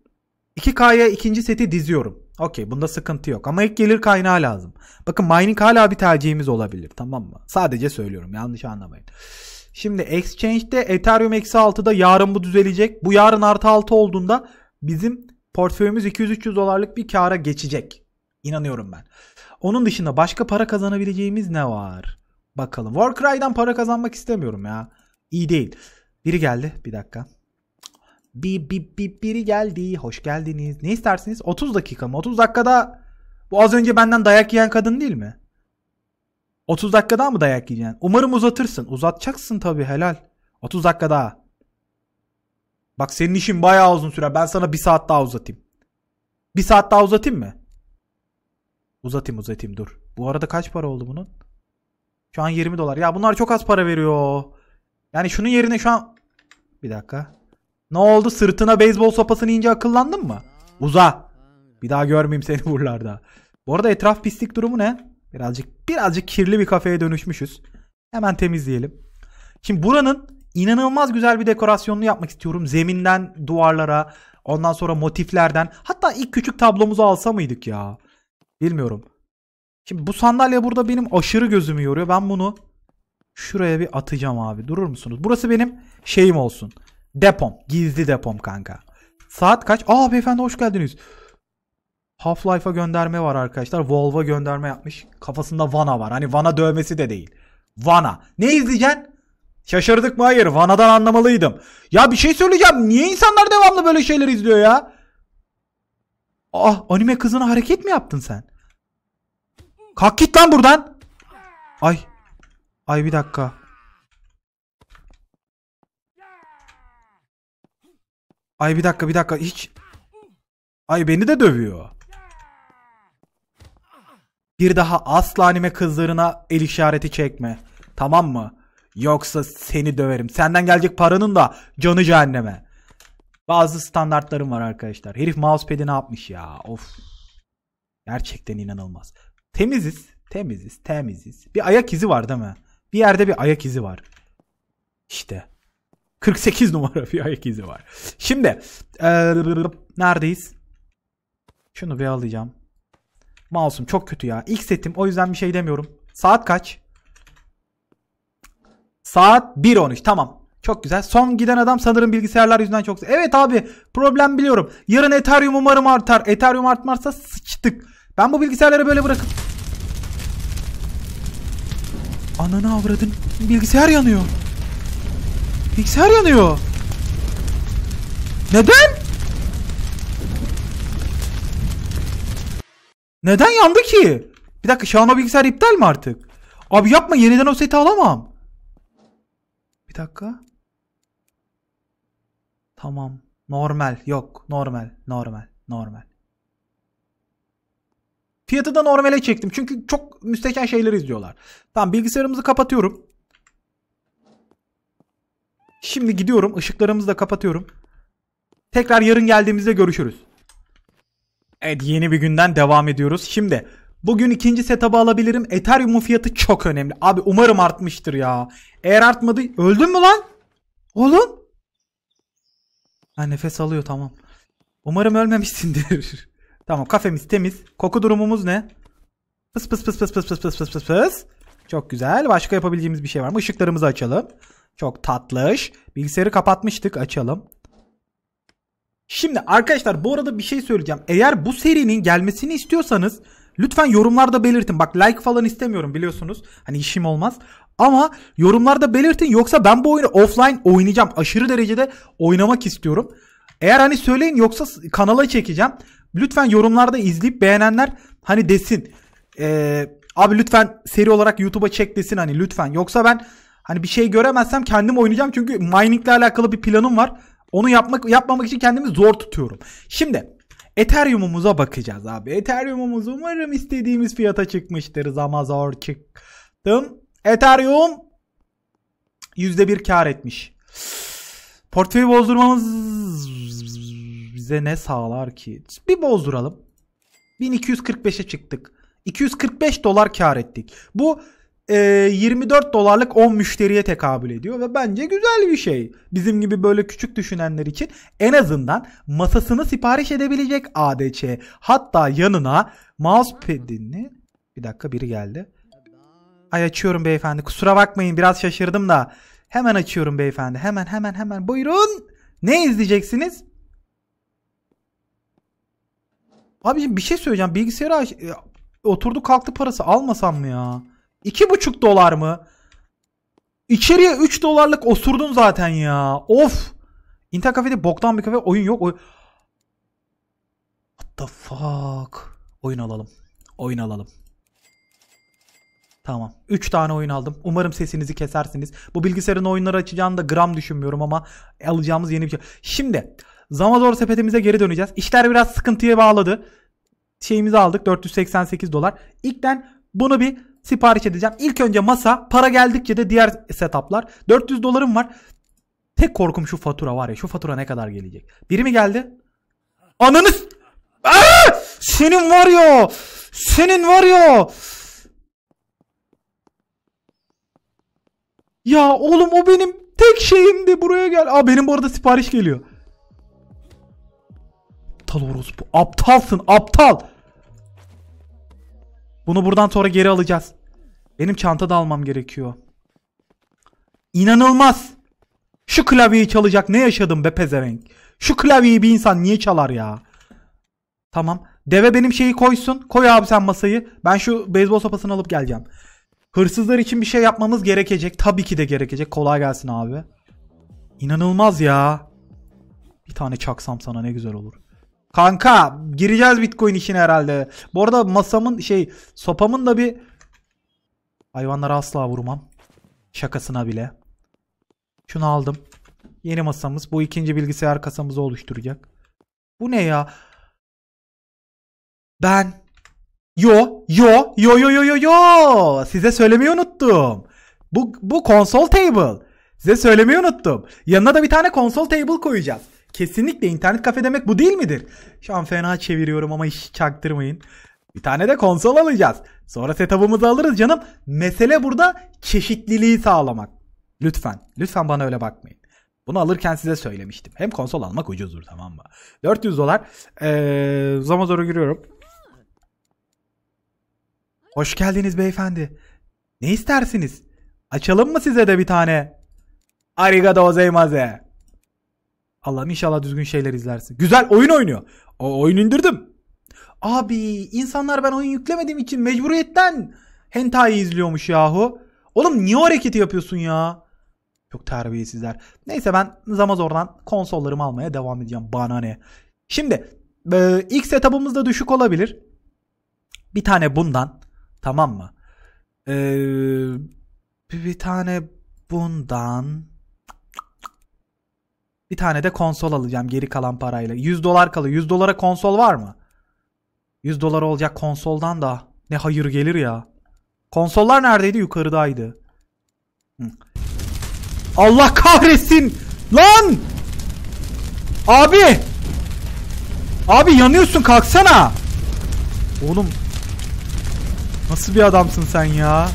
2K'ya ikinci seti diziyorum. Okey bunda sıkıntı yok. Ama ilk gelir kaynağı lazım. Bakın mining hala bir tercihimiz olabilir. Tamam mı? Sadece söylüyorum. Yanlış anlamayın. Şimdi exchange'de Ethereum eksi 6'da yarın bu düzelecek. Bu yarın artı 6 olduğunda bizim portföyümüz 200-300 dolarlık bir kara geçecek. İnanıyorum ben. Onun dışında başka para kazanabileceğimiz ne var? Bakalım. Warcry'dan para kazanmak istemiyorum ya. İyi değil. Biri geldi. Bir dakika. Bir, bir, bir, biri geldi. Hoş geldiniz. Ne istersiniz? 30 dakika mı? 30 dakikada bu az önce benden dayak yiyen kadın değil mi? 30 dakika daha mı dayak yiyeceksin? Umarım uzatırsın. Uzatacaksın tabii helal. 30 dakika daha. Bak senin işin bayağı uzun sürer. Ben sana bir saat daha uzatayım. Bir saat daha uzatayım mı? Uzatayım uzatayım dur. Bu arada kaç para oldu bunun? Şu an 20 dolar. Ya bunlar çok az para veriyor. Yani şunun yerine şu an... Bir dakika. Ne oldu? Sırtına beyzbol sopasını ince akıllandın mı? Uza. Bir daha görmeyeyim seni *laughs* buralarda. Bu arada etraf pislik durumu ne? Birazcık birazcık kirli bir kafeye dönüşmüşüz. Hemen temizleyelim. Şimdi buranın inanılmaz güzel bir dekorasyonunu yapmak istiyorum. Zeminden duvarlara, Ondan sonra motiflerden. Hatta ilk küçük tablomuzu alsa mıydık ya? Bilmiyorum. Şimdi bu sandalye burada benim aşırı gözümü yoruyor. Ben bunu şuraya bir atacağım abi. Durur musunuz? Burası benim şeyim olsun. Depom. Gizli depom kanka. Saat kaç? Aa beyefendi hoş geldiniz. Half-Life'a gönderme var arkadaşlar. Volve'a gönderme yapmış. Kafasında Vana var. Hani Vana dövmesi de değil. Vana. Ne izleyeceksin? Şaşırdık mı? Hayır. Vana'dan anlamalıydım. Ya bir şey söyleyeceğim. Niye insanlar devamlı böyle şeyler izliyor ya? Ah anime kızına hareket mi yaptın sen? Kalk git lan buradan. Ay. Ay bir dakika. Ay bir dakika bir dakika hiç. Ay beni de dövüyor. Bir daha asla anime kızlarına el işareti çekme. Tamam mı? Yoksa seni döverim. Senden gelecek paranın da canı cehenneme. Bazı standartlarım var arkadaşlar. Herif mousepad'i ne yapmış ya? Of. Gerçekten inanılmaz. Temiziz. Temiziz. Temiziz. Bir ayak izi var değil mi? Bir yerde bir ayak izi var. İşte. 48 numara bir ayak izi var. Şimdi. Ee, neredeyiz? Şunu bir alacağım. Mouse'um çok kötü ya. İlk setim o yüzden bir şey demiyorum. Saat kaç? Saat 1.13 tamam. Çok güzel. Son giden adam sanırım bilgisayarlar yüzünden çok... Evet abi problem biliyorum. Yarın Ethereum umarım artar. Ethereum artmazsa sıçtık. Ben bu bilgisayarları böyle bırakıp... Ananı avradın. Bilgisayar yanıyor. Bilgisayar yanıyor. Neden? Neden yandı ki? Bir dakika o bilgisayar iptal mi artık? Abi yapma yeniden o seti alamam. Bir dakika. Tamam. Normal. Yok. Normal. Normal. Normal. Fiyatı da normale çektim. Çünkü çok müstehcen şeyler izliyorlar. Tamam bilgisayarımızı kapatıyorum. Şimdi gidiyorum. Işıklarımızı da kapatıyorum. Tekrar yarın geldiğimizde görüşürüz. Evet yeni bir günden devam ediyoruz. Şimdi bugün ikinci setup'ı alabilirim. Ethereum'un fiyatı çok önemli. Abi umarım artmıştır ya. Eğer artmadı öldün mü lan? Oğlum. Ha nefes alıyor tamam. Umarım ölmemişsindir. *laughs* tamam kafemiz temiz. Koku durumumuz ne? Pıs pıs pıs pıs pıs pıs pıs pıs pıs pıs. Çok güzel. Başka yapabileceğimiz bir şey var mı? Işıklarımızı açalım. Çok tatlış. Bilgisayarı kapatmıştık. Açalım. Şimdi arkadaşlar bu arada bir şey söyleyeceğim. Eğer bu serinin gelmesini istiyorsanız lütfen yorumlarda belirtin. Bak like falan istemiyorum biliyorsunuz. Hani işim olmaz. Ama yorumlarda belirtin yoksa ben bu oyunu offline oynayacağım. Aşırı derecede oynamak istiyorum. Eğer hani söyleyin yoksa kanala çekeceğim. Lütfen yorumlarda izleyip beğenenler hani desin. Ee, abi lütfen seri olarak YouTube'a çek desin hani lütfen. Yoksa ben hani bir şey göremezsem kendim oynayacağım. Çünkü miningle alakalı bir planım var. Onu yapmak yapmamak için kendimi zor tutuyorum. Şimdi Ethereum'umuza bakacağız abi. Ethereum'umuz umarım istediğimiz fiyata çıkmıştır. Ama zor çıktım. Ethereum %1 kar etmiş. Portföyü bozdurmamız bize ne sağlar ki? Bir bozduralım. 1245'e çıktık. 245 dolar kar ettik. Bu 24 dolarlık 10 müşteriye tekabül ediyor ve bence güzel bir şey. Bizim gibi böyle küçük düşünenler için en azından masasını sipariş edebilecek ADC. Hatta yanına mousepad'ini bir dakika biri geldi. Ay açıyorum beyefendi. Kusura bakmayın biraz şaşırdım da. Hemen açıyorum beyefendi. Hemen hemen hemen. Buyurun. Ne izleyeceksiniz? Abi bir şey söyleyeceğim. Bilgisayarı aç... Oturdu kalktı parası almasam mı ya? 2,5 dolar mı? İçeriye 3 dolarlık osurdun zaten ya. Of. İnternet kafede boktan bir kafe oyun yok. Oy What the fuck? Oyun alalım. Oyun alalım. Tamam. 3 tane oyun aldım. Umarım sesinizi kesersiniz. Bu bilgisayarın oyunları açacağını da gram düşünmüyorum ama alacağımız yeni bir şey. Şimdi Zamazor sepetimize geri döneceğiz. İşler biraz sıkıntıya bağladı. Şeyimizi aldık 488 dolar. İlkten bunu bir sipariş edeceğim. İlk önce masa para geldikçe de diğer setuplar. 400 dolarım var. Tek korkum şu fatura var ya. Şu fatura ne kadar gelecek? Biri mi geldi? Ananı... Senin var ya. Senin var ya. Ya oğlum o benim tek şeyimdi. Buraya gel. Aa benim bu arada sipariş geliyor. Aptal orospu. Aptalsın aptal. Bunu buradan sonra geri alacağız. Benim çanta da almam gerekiyor. İnanılmaz. Şu klavyeyi çalacak ne yaşadım be pezevenk. Şu klavyeyi bir insan niye çalar ya? Tamam. Deve benim şeyi koysun. Koy abi sen masayı. Ben şu beyzbol sopasını alıp geleceğim. Hırsızlar için bir şey yapmamız gerekecek. Tabii ki de gerekecek. Kolay gelsin abi. İnanılmaz ya. Bir tane çaksam sana ne güzel olur. Kanka gireceğiz Bitcoin işine herhalde. Bu arada masamın şey sopamın da bir hayvanlara asla vurmam. Şakasına bile. Şunu aldım. Yeni masamız. Bu ikinci bilgisayar kasamızı oluşturacak. Bu ne ya? Ben Yo yo yo yo yo yo yo size söylemeyi unuttum. Bu bu konsol table. Size söylemeyi unuttum. Yanına da bir tane konsol table koyacağız. Kesinlikle internet kafe demek bu değil midir? Şu an fena çeviriyorum ama hiç çaktırmayın. Bir tane de konsol alacağız. Sonra setup'ımızı alırız canım. Mesele burada çeşitliliği sağlamak. Lütfen. Lütfen bana öyle bakmayın. Bunu alırken size söylemiştim. Hem konsol almak ucuzdur tamam mı? 400 dolar. Ee, Zamazor'a giriyorum. Hoş geldiniz beyefendi. Ne istersiniz? Açalım mı size de bir tane? Arigato gozaimasu. Allah'ım inşallah düzgün şeyler izlersin. Güzel oyun oynuyor. O oyun indirdim. Abi insanlar ben oyun yüklemediğim için mecburiyetten hentai izliyormuş yahu. Oğlum niye o hareketi yapıyorsun ya? Çok terbiyesizler. Neyse ben Zamazor'dan konsollarımı almaya devam edeceğim. Bana ne? Şimdi e, ilk setup'ımız da düşük olabilir. Bir tane bundan. Tamam mı? Ee, bir tane bundan. Bir tane de konsol alacağım geri kalan parayla. 100 dolar kalıyor. 100 dolara konsol var mı? 100 dolar olacak konsoldan da ne hayır gelir ya. Konsollar neredeydi? Yukarıdaydı. Allah kahretsin! Lan! Abi! Abi yanıyorsun kalksana! Oğlum Nasıl bir adamsın sen ya?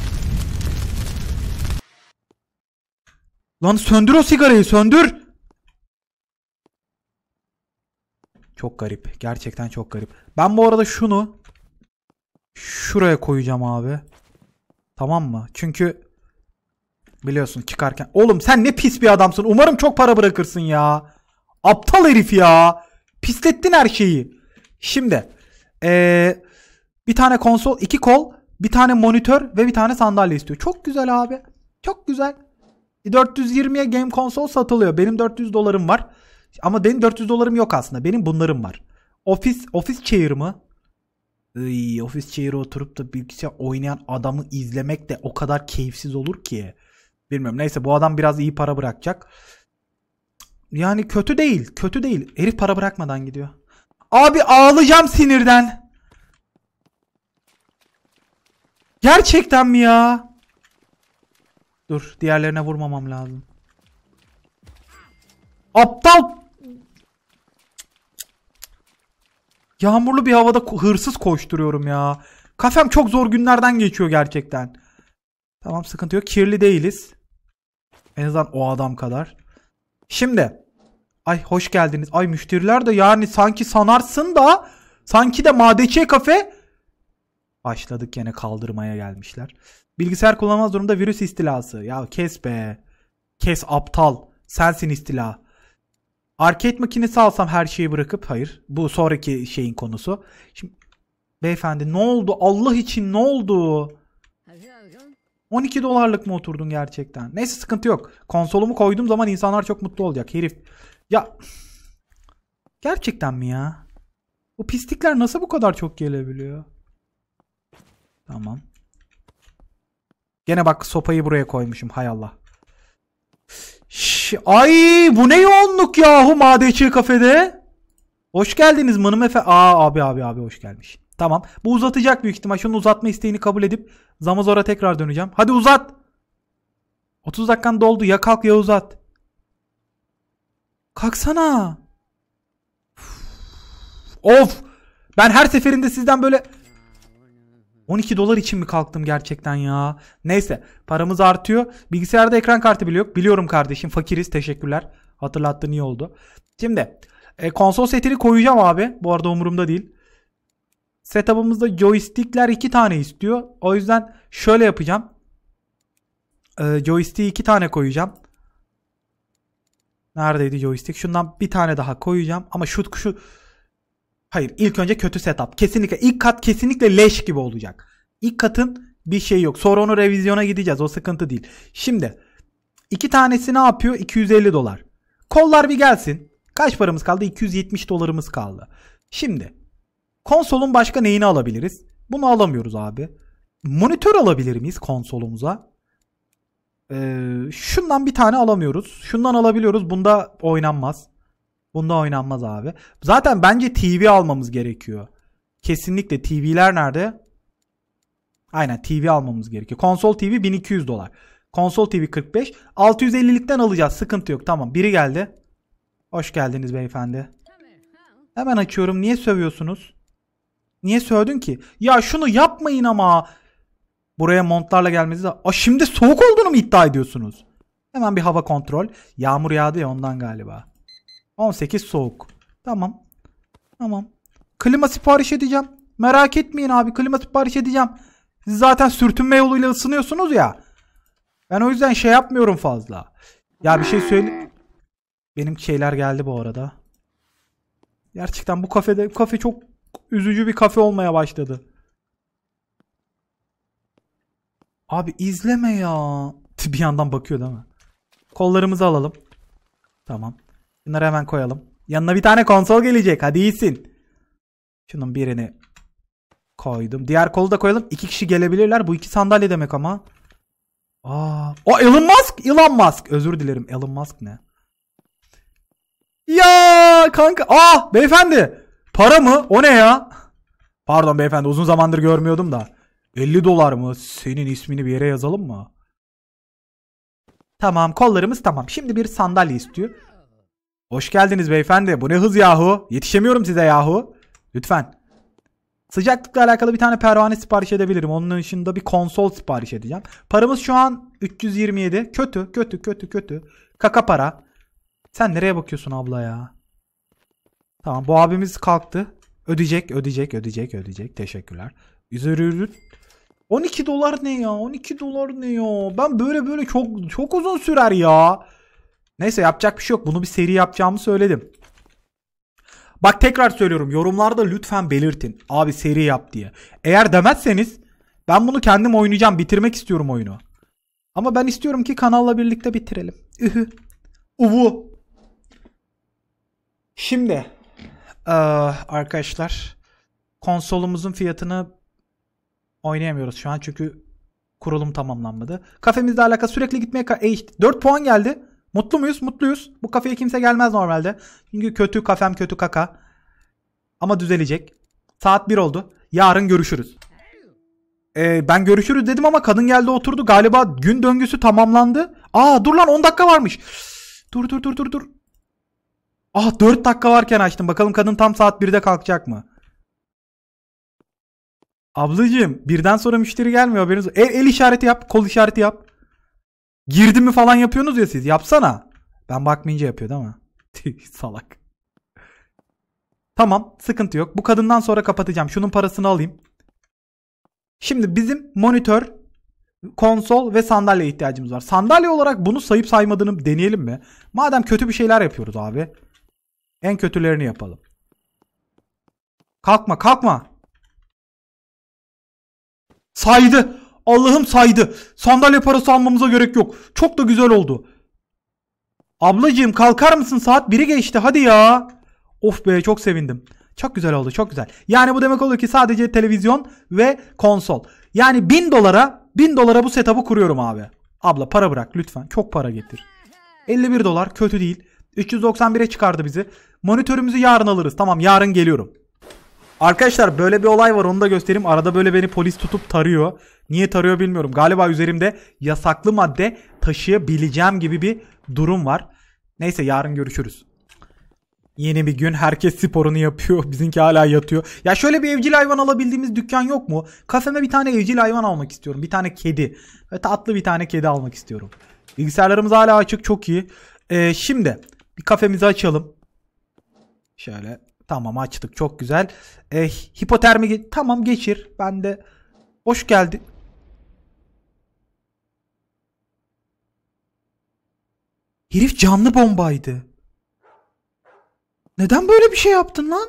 Lan söndür o sigarayı söndür. Çok garip. Gerçekten çok garip. Ben bu arada şunu şuraya koyacağım abi. Tamam mı? Çünkü biliyorsun çıkarken. Oğlum sen ne pis bir adamsın. Umarım çok para bırakırsın ya. Aptal herif ya. Pislettin her şeyi. Şimdi ee, bir tane konsol, iki kol, bir tane monitör ve bir tane sandalye istiyor. Çok güzel abi. Çok güzel. 420'ye game konsol satılıyor. Benim 400 dolarım var. Ama benim 400 dolarım yok aslında. Benim bunlarım var. Ofis ofis chair ofis chair'e oturup da bilgisayar oynayan adamı izlemek de o kadar keyifsiz olur ki. Bilmiyorum. Neyse bu adam biraz iyi para bırakacak. Yani kötü değil. Kötü değil. Herif para bırakmadan gidiyor. Abi ağlayacağım sinirden. Gerçekten mi ya? Dur diğerlerine vurmamam lazım. Aptal. Yağmurlu bir havada hırsız koşturuyorum ya. Kafem çok zor günlerden geçiyor gerçekten. Tamam sıkıntı yok. Kirli değiliz. En azından o adam kadar. Şimdi. Ay hoş geldiniz. Ay müşteriler de yani sanki sanarsın da sanki de MDC kafe Başladık yine kaldırmaya gelmişler. Bilgisayar kullanmaz durumda virüs istilası. Ya kes be. Kes aptal. Sensin istila. Arcade makinesi alsam her şeyi bırakıp hayır. Bu sonraki şeyin konusu. Şimdi beyefendi ne oldu? Allah için ne oldu? 12 dolarlık mı oturdun gerçekten? Neyse sıkıntı yok. Konsolumu koyduğum zaman insanlar çok mutlu olacak. Herif. Ya gerçekten mi ya? Bu pislikler nasıl bu kadar çok gelebiliyor? Tamam. Gene bak sopayı buraya koymuşum. Hay Allah. Ay bu ne yoğunluk yahu MDC kafede. Hoş geldiniz Mınım Efe. Aa abi abi abi hoş gelmiş. Tamam. Bu uzatacak büyük ihtimal. Şunun uzatma isteğini kabul edip Zamazor'a tekrar döneceğim. Hadi uzat. 30 dakikan doldu. Ya kalk ya uzat. Kalksana. Of. Ben her seferinde sizden böyle 12 dolar için mi kalktım gerçekten ya? Neyse paramız artıyor. Bilgisayarda ekran kartı bile yok. Biliyorum kardeşim fakiriz teşekkürler. Hatırlattığın iyi oldu. Şimdi E, konsol setini koyacağım abi. Bu arada umurumda değil. Setup'ımızda joystickler iki tane istiyor. O yüzden şöyle yapacağım. E, joystick'i iki tane koyacağım. Neredeydi joystick? Şundan bir tane daha koyacağım. Ama şu şu Hayır ilk önce kötü setup. Kesinlikle ilk kat kesinlikle leş gibi olacak. İlk katın bir şey yok. Sonra onu revizyona gideceğiz. O sıkıntı değil. Şimdi iki tanesi ne yapıyor? 250 dolar. Kollar bir gelsin. Kaç paramız kaldı? 270 dolarımız kaldı. Şimdi konsolun başka neyini alabiliriz? Bunu alamıyoruz abi. Monitör alabilir miyiz konsolumuza? Ee, şundan bir tane alamıyoruz. Şundan alabiliyoruz. Bunda oynanmaz. Bunda oynanmaz abi. Zaten bence TV almamız gerekiyor. Kesinlikle TV'ler nerede? Aynen TV almamız gerekiyor. Konsol TV 1200 dolar. Konsol TV 45. 650'likten alacağız. Sıkıntı yok. Tamam. Biri geldi. Hoş geldiniz beyefendi. Hemen açıyorum. Niye sövüyorsunuz? Niye sövdün ki? Ya şunu yapmayın ama. Buraya montlarla gelmenizi... Aa, şimdi soğuk olduğunu mu iddia ediyorsunuz? Hemen bir hava kontrol. Yağmur yağdı ya ondan galiba. 18 soğuk. Tamam. Tamam. Klima sipariş edeceğim. Merak etmeyin abi klima sipariş edeceğim. Siz zaten sürtünme yoluyla ısınıyorsunuz ya. Ben o yüzden şey yapmıyorum fazla. Ya bir şey söyle. Benim şeyler geldi bu arada. Gerçekten bu kafede kafe çok üzücü bir kafe olmaya başladı. Abi izleme ya. Bir yandan bakıyor değil mi? Kollarımızı alalım. Tamam. Bunları hemen koyalım. Yanına bir tane konsol gelecek. Hadi iyisin. Şunun birini koydum. Diğer kolu da koyalım. İki kişi gelebilirler. Bu iki sandalye demek ama. Aa, o Elon Musk. Elon Musk. Özür dilerim. Elon Musk ne? Ya kanka. Ah beyefendi. Para mı? O ne ya? Pardon beyefendi uzun zamandır görmüyordum da. 50 dolar mı? Senin ismini bir yere yazalım mı? Tamam kollarımız tamam. Şimdi bir sandalye istiyor. Hoş geldiniz beyefendi. Bu ne hız yahu? Yetişemiyorum size yahu. Lütfen. Sıcaklıkla alakalı bir tane pervane sipariş edebilirim. Onun dışında bir konsol sipariş edeceğim. Paramız şu an 327. Kötü, kötü, kötü, kötü. Kaka para. Sen nereye bakıyorsun abla ya? Tamam bu abimiz kalktı. Ödeyecek, ödeyecek, ödeyecek, ödeyecek. Teşekkürler. Üzeri 12 dolar ne ya? 12 dolar ne ya? Ben böyle böyle çok çok uzun sürer ya. Neyse yapacak bir şey yok. Bunu bir seri yapacağımı söyledim. Bak tekrar söylüyorum. Yorumlarda lütfen belirtin. Abi seri yap diye. Eğer demezseniz ben bunu kendim oynayacağım. Bitirmek istiyorum oyunu. Ama ben istiyorum ki kanalla birlikte bitirelim. Ühü. Uvu. Şimdi ee, arkadaşlar konsolumuzun fiyatını oynayamıyoruz şu an çünkü kurulum tamamlanmadı. Kafemizle alakalı sürekli gitmeye e, 4 puan geldi. Mutlu muyuz? Mutluyuz. Bu kafeye kimse gelmez normalde. Çünkü kötü kafem kötü kaka. Ama düzelecek. Saat 1 oldu. Yarın görüşürüz. Ee, ben görüşürüz dedim ama kadın geldi oturdu. Galiba gün döngüsü tamamlandı. Aa dur lan 10 dakika varmış. Dur dur dur dur dur. Ah 4 dakika varken açtım. Bakalım kadın tam saat 1'de kalkacak mı? Ablacığım birden sonra müşteri gelmiyor haberiniz. El, el işareti yap. Kol işareti yap. Girdi mi falan yapıyorsunuz ya siz. Yapsana. Ben bakmayınca yapıyor değil mi? *laughs* Salak. Tamam sıkıntı yok. Bu kadından sonra kapatacağım. Şunun parasını alayım. Şimdi bizim monitör, konsol ve sandalye ihtiyacımız var. Sandalye olarak bunu sayıp saymadığını deneyelim mi? Madem kötü bir şeyler yapıyoruz abi. En kötülerini yapalım. Kalkma kalkma. Saydı. Allah'ım saydı. Sandalye parası almamıza gerek yok. Çok da güzel oldu. Ablacığım kalkar mısın? Saat 1'i geçti. Hadi ya. Of be çok sevindim. Çok güzel oldu çok güzel. Yani bu demek oluyor ki sadece televizyon ve konsol. Yani 1000 dolara 1000 dolara bu setup'ı kuruyorum abi. Abla para bırak lütfen. Çok para getir. 51 dolar kötü değil. 391'e çıkardı bizi. Monitörümüzü yarın alırız. Tamam yarın geliyorum. Arkadaşlar böyle bir olay var onu da göstereyim. Arada böyle beni polis tutup tarıyor. Niye tarıyor bilmiyorum. Galiba üzerimde yasaklı madde taşıyabileceğim gibi bir durum var. Neyse yarın görüşürüz. Yeni bir gün herkes sporunu yapıyor. *laughs* Bizimki hala yatıyor. Ya şöyle bir evcil hayvan alabildiğimiz dükkan yok mu? Kafeme bir tane evcil hayvan almak istiyorum. Bir tane kedi. Ve tatlı bir tane kedi almak istiyorum. Bilgisayarlarımız hala açık çok iyi. Ee, şimdi bir kafemizi açalım. Şöyle tamam açtık çok güzel. E, hipotermi tamam geçir. Ben de hoş geldin. Herif canlı bombaydı. Neden böyle bir şey yaptın lan?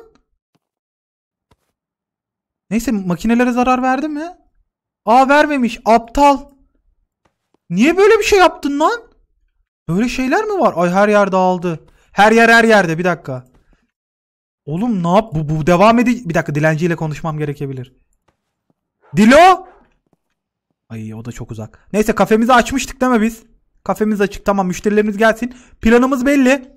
Neyse makinelere zarar verdi mi? Aa vermemiş. Aptal. Niye böyle bir şey yaptın lan? Böyle şeyler mi var? Ay her yer dağıldı. Her yer her yerde. Bir dakika. Oğlum ne yap? Bu, bu devam edecek. Bir dakika dilenciyle konuşmam gerekebilir. Dilo! Ay o da çok uzak. Neyse kafemizi açmıştık değil mi biz? Kafemiz açık. Tamam müşterilerimiz gelsin. Planımız belli.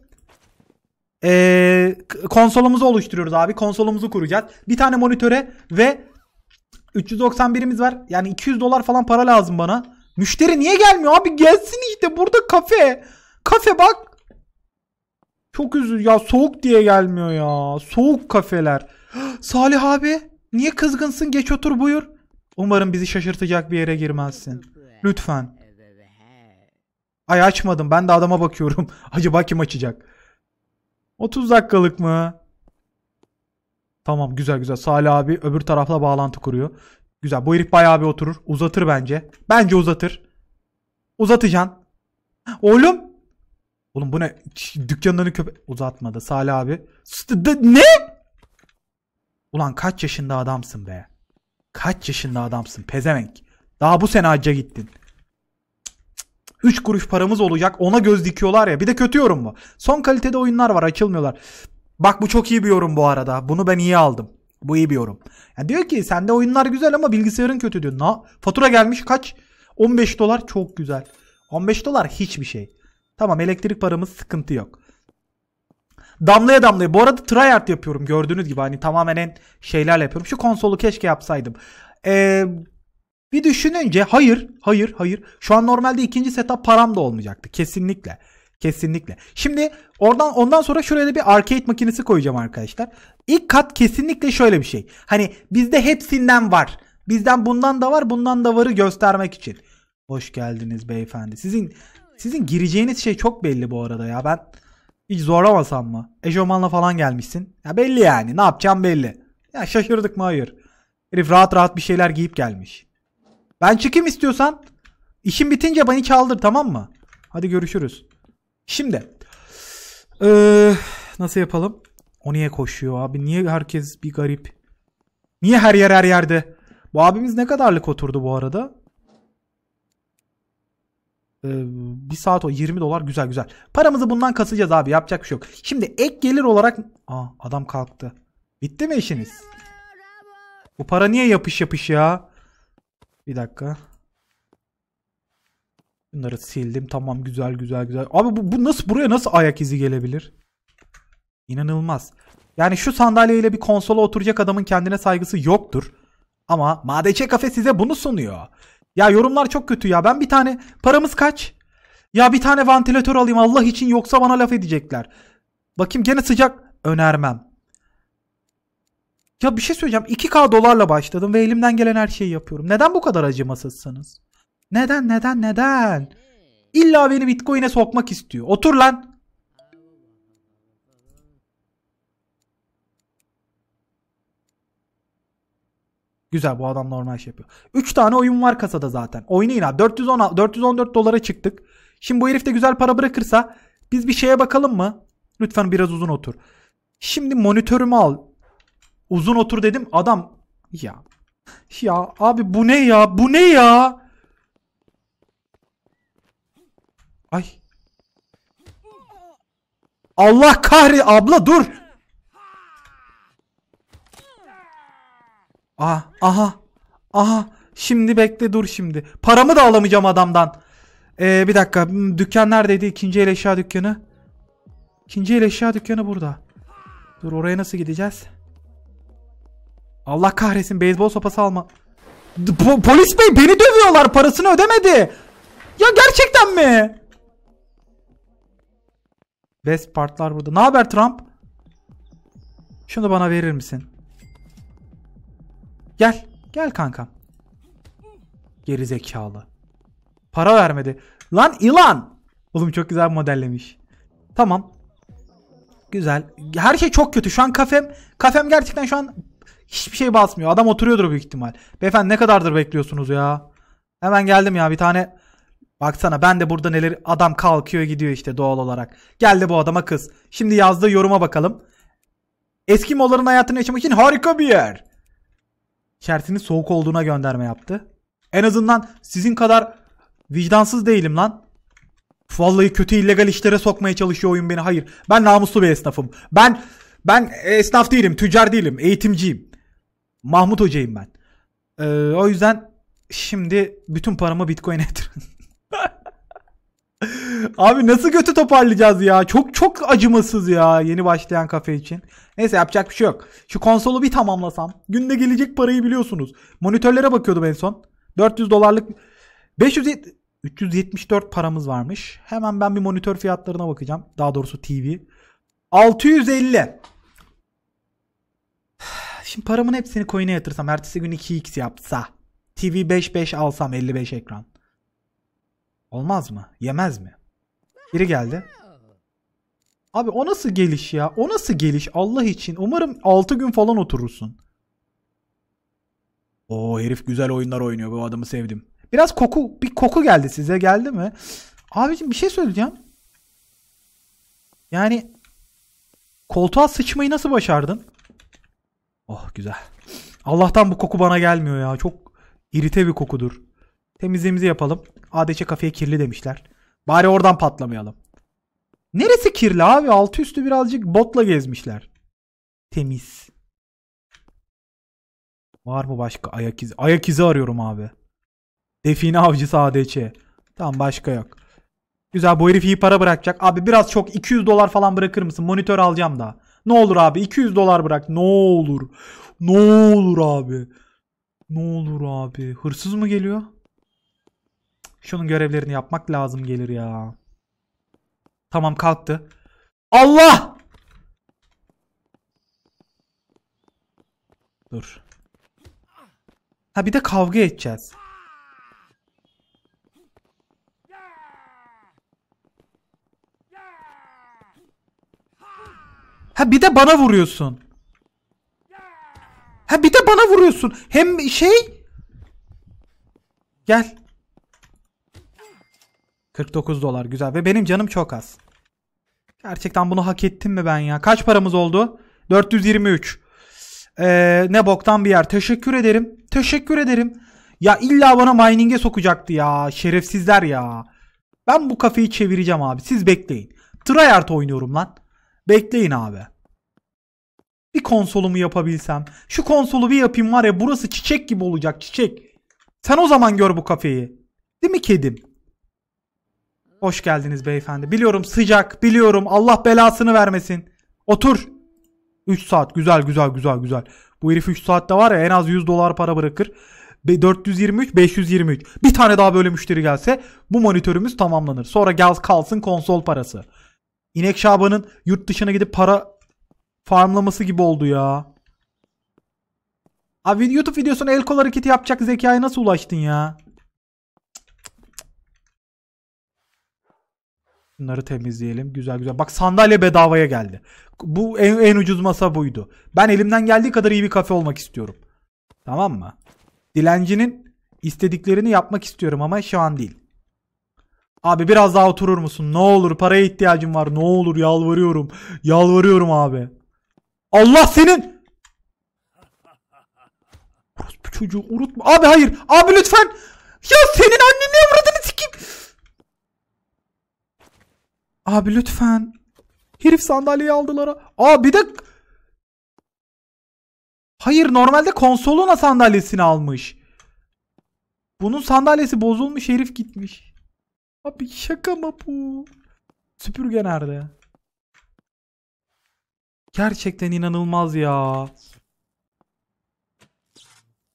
Ee, konsolumuzu oluşturuyoruz abi. Konsolumuzu kuracağız. Bir tane monitöre ve 391'imiz var. Yani 200 dolar falan para lazım bana. Müşteri niye gelmiyor abi? Gelsin işte burada kafe. Kafe bak. Çok üzül ya soğuk diye gelmiyor ya. Soğuk kafeler. *gasps* Salih abi niye kızgınsın? Geç otur buyur. Umarım bizi şaşırtacak bir yere girmezsin. Lütfen. Ay açmadım. Ben de adama bakıyorum. *laughs* Acaba kim açacak? 30 dakikalık mı? Tamam güzel güzel. Salih abi öbür tarafla bağlantı kuruyor. Güzel. Bu herif bayağı bir oturur. Uzatır bence. Bence uzatır. Uzatacaksın. *gasps* Oğlum. Oğlum bu ne? Önü köpe... Uzatmadı Salih abi. Ne? Ulan kaç yaşında adamsın be. Kaç yaşında adamsın pezevenk. Daha bu sene hacca gittin. 3 kuruş paramız olacak ona göz dikiyorlar ya. Bir de kötü yorum bu. Son kalitede oyunlar var açılmıyorlar. Bak bu çok iyi bir yorum bu arada. Bunu ben iyi aldım. Bu iyi bir yorum. Ya diyor ki sende oyunlar güzel ama bilgisayarın kötü diyor. Na, fatura gelmiş kaç? 15 dolar çok güzel. 15 dolar hiçbir şey. Tamam elektrik paramız sıkıntı yok. Damlaya damlaya. Bu arada tryhard yapıyorum gördüğünüz gibi. Hani tamamen en şeylerle yapıyorum. Şu konsolu keşke yapsaydım. Ee, bir düşününce hayır, hayır, hayır. Şu an normalde ikinci setup param da olmayacaktı. Kesinlikle. Kesinlikle. Şimdi oradan ondan sonra şuraya da bir arcade makinesi koyacağım arkadaşlar. İlk kat kesinlikle şöyle bir şey. Hani bizde hepsinden var. Bizden bundan da var, bundan da varı göstermek için. Hoş geldiniz beyefendi. Sizin sizin gireceğiniz şey çok belli bu arada ya. Ben hiç zorlamasam mı? Ejomanla falan gelmişsin. Ya belli yani. Ne yapacağım belli. Ya şaşırdık mı? Hayır. Herif rahat rahat bir şeyler giyip gelmiş. Ben çıkayım istiyorsan. İşim bitince beni çaldır tamam mı? Hadi görüşürüz. Şimdi. Eee, nasıl yapalım? O niye koşuyor abi? Niye herkes bir garip? Niye her yer her yerde? Bu abimiz ne kadarlık oturdu bu arada? Ee, bir saat o 20 dolar güzel güzel. Paramızı bundan kasacağız abi yapacak bir şey yok. Şimdi ek gelir olarak Aa, adam kalktı. Bitti mi işiniz? Bu para niye yapış yapış ya? Bir dakika. Bunları sildim. Tamam güzel güzel güzel. Abi bu, bu nasıl buraya nasıl ayak izi gelebilir? İnanılmaz. Yani şu sandalyeyle bir konsola oturacak adamın kendine saygısı yoktur. Ama MDC Kafe size bunu sunuyor. Ya yorumlar çok kötü ya. Ben bir tane paramız kaç? Ya bir tane vantilatör alayım Allah için yoksa bana laf edecekler. Bakayım gene sıcak önermem. Ya bir şey söyleyeceğim. 2K dolarla başladım ve elimden gelen her şeyi yapıyorum. Neden bu kadar acımasızsınız? Neden neden neden? İlla beni Bitcoin'e sokmak istiyor. Otur lan. Güzel bu adam normal şey yapıyor. 3 tane oyun var kasada zaten. Oynayın abi. 410, 414 dolara çıktık. Şimdi bu herif de güzel para bırakırsa biz bir şeye bakalım mı? Lütfen biraz uzun otur. Şimdi monitörümü al. Uzun otur dedim. Adam ya. Ya abi bu ne ya? Bu ne ya? Ay. Allah kahri abla dur. Aha, aha. Aha. Şimdi bekle dur şimdi. Paramı da alamayacağım adamdan. Ee, bir dakika. Hmm, Dükkan neredeydi? İkinci el eşya dükkanı. İkinci el eşya dükkanı burada. Dur oraya nasıl gideceğiz? Allah kahretsin beyzbol sopası alma. Po- polis bey beni dövüyorlar parasını ödemedi. Ya gerçekten mi? Best partlar burada. Ne haber Trump? Şunu bana verir misin? Gel. Gel kankam. Geri zekalı. Para vermedi. Lan ilan. Oğlum çok güzel modellemiş. Tamam. Güzel. Her şey çok kötü. Şu an kafem kafem gerçekten şu an hiçbir şey basmıyor. Adam oturuyordur büyük ihtimal. Beyefendi ne kadardır bekliyorsunuz ya? Hemen geldim ya bir tane. Baksana ben de burada neler adam kalkıyor gidiyor işte doğal olarak. Geldi bu adama kız. Şimdi yazdığı yoruma bakalım. Eskimoların hayatını yaşamak için harika bir yer. İçerisinin soğuk olduğuna gönderme yaptı. En azından sizin kadar vicdansız değilim lan. Vallahi kötü illegal işlere sokmaya çalışıyor oyun beni. Hayır. Ben namuslu bir esnafım. Ben ben esnaf değilim, tüccar değilim, eğitimciyim. Mahmut hocayım ben. Ee, o yüzden şimdi bütün paramı Bitcoin'e yatırın. Abi nasıl götü toparlayacağız ya? Çok çok acımasız ya yeni başlayan kafe için. Neyse yapacak bir şey yok. Şu konsolu bir tamamlasam. Günde gelecek parayı biliyorsunuz. Monitörlere bakıyordum en son. 400 dolarlık 500 374 paramız varmış. Hemen ben bir monitör fiyatlarına bakacağım. Daha doğrusu TV. 650. *sighs* Şimdi paramın hepsini coin'e yatırsam ertesi gün 2x yapsa. TV 5.5 alsam 55 ekran. Olmaz mı? Yemez mi? Biri geldi. Abi o nasıl geliş ya? O nasıl geliş Allah için? Umarım 6 gün falan oturursun. O herif güzel oyunlar oynuyor. Bu adamı sevdim. Biraz koku bir koku geldi size geldi mi? Abicim bir şey söyleyeceğim. Yani koltuğa sıçmayı nasıl başardın? Oh güzel. Allah'tan bu koku bana gelmiyor ya. Çok irite bir kokudur. Temizliğimizi yapalım. ADC kafeye kirli demişler. Bari oradan patlamayalım. Neresi kirli abi? Altı üstü birazcık botla gezmişler. Temiz. Var mı başka ayak izi? Ayak izi arıyorum abi. Define avcısı ADC. Tamam başka yok. Güzel bu herif iyi para bırakacak. Abi biraz çok 200 dolar falan bırakır mısın? Monitör alacağım da. Ne olur abi 200 dolar bırak. Ne olur. Ne olur abi. Ne olur abi. Hırsız mı geliyor? Şunun görevlerini yapmak lazım gelir ya. Tamam kalktı. Allah! Dur. Ha bir de kavga edeceğiz. Ha bir de bana vuruyorsun. Ha bir de bana vuruyorsun. Hem şey Gel. 49 dolar güzel ve benim canım çok az. Gerçekten bunu hak ettim mi ben ya? Kaç paramız oldu? 423. Ee, ne boktan bir yer. Teşekkür ederim. Teşekkür ederim. Ya illa bana mining'e sokacaktı ya. Şerefsizler ya. Ben bu kafeyi çevireceğim abi. Siz bekleyin. Tryhard oynuyorum lan. Bekleyin abi. Bir konsolumu yapabilsem. Şu konsolu bir yapayım var ya burası çiçek gibi olacak çiçek. Sen o zaman gör bu kafeyi. Değil mi kedim? Hoş geldiniz beyefendi. Biliyorum sıcak. Biliyorum. Allah belasını vermesin. Otur. 3 saat. Güzel güzel güzel güzel. Bu herif 3 saatte var ya en az 100 dolar para bırakır. 423 523. Bir tane daha böyle müşteri gelse bu monitörümüz tamamlanır. Sonra gel kalsın konsol parası. İnek Şaban'ın yurt dışına gidip para farmlaması gibi oldu ya. Abi YouTube videosuna el kol hareketi yapacak zekaya nasıl ulaştın ya? Bunları temizleyelim. Güzel güzel. Bak sandalye bedavaya geldi. Bu en, en ucuz masa buydu. Ben elimden geldiği kadar iyi bir kafe olmak istiyorum. Tamam mı? Dilencinin istediklerini yapmak istiyorum ama şu an değil. Abi biraz daha oturur musun? Ne olur paraya ihtiyacım var. Ne olur yalvarıyorum. Yalvarıyorum abi. Allah senin. Bu çocuğu unutma. Abi hayır. Abi lütfen. Ya senin anneni avradını sikeyim. Abi lütfen. Herif sandalyeyi aldılar. Aa bir de Hayır normalde konsoluna sandalyesini almış. Bunun sandalyesi bozulmuş herif gitmiş. Abi şaka mı bu? Süpürge nerede? Gerçekten inanılmaz ya.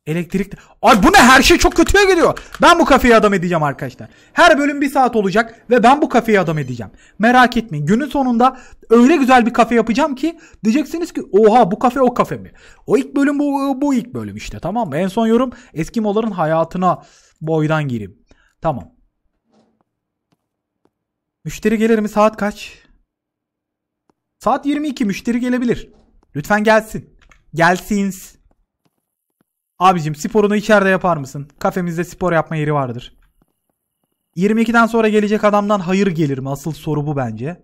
Elektrik... Ay bu ne her şey çok kötüye geliyor. Ben bu kafeyi adam edeceğim arkadaşlar. Her bölüm bir saat olacak ve ben bu kafeyi adam edeceğim. Merak etmeyin. Günün sonunda öyle güzel bir kafe yapacağım ki diyeceksiniz ki oha bu kafe o kafe mi? O ilk bölüm bu, bu ilk bölüm işte tamam mı? En son yorum Eskimoların hayatına boydan gireyim. Tamam. Müşteri gelir mi? Saat kaç? Saat 22 müşteri gelebilir. Lütfen gelsin. Gelsin. Abicim sporunu içeride yapar mısın? Kafemizde spor yapma yeri vardır. 22'den sonra gelecek adamdan hayır gelir mi? Asıl soru bu bence.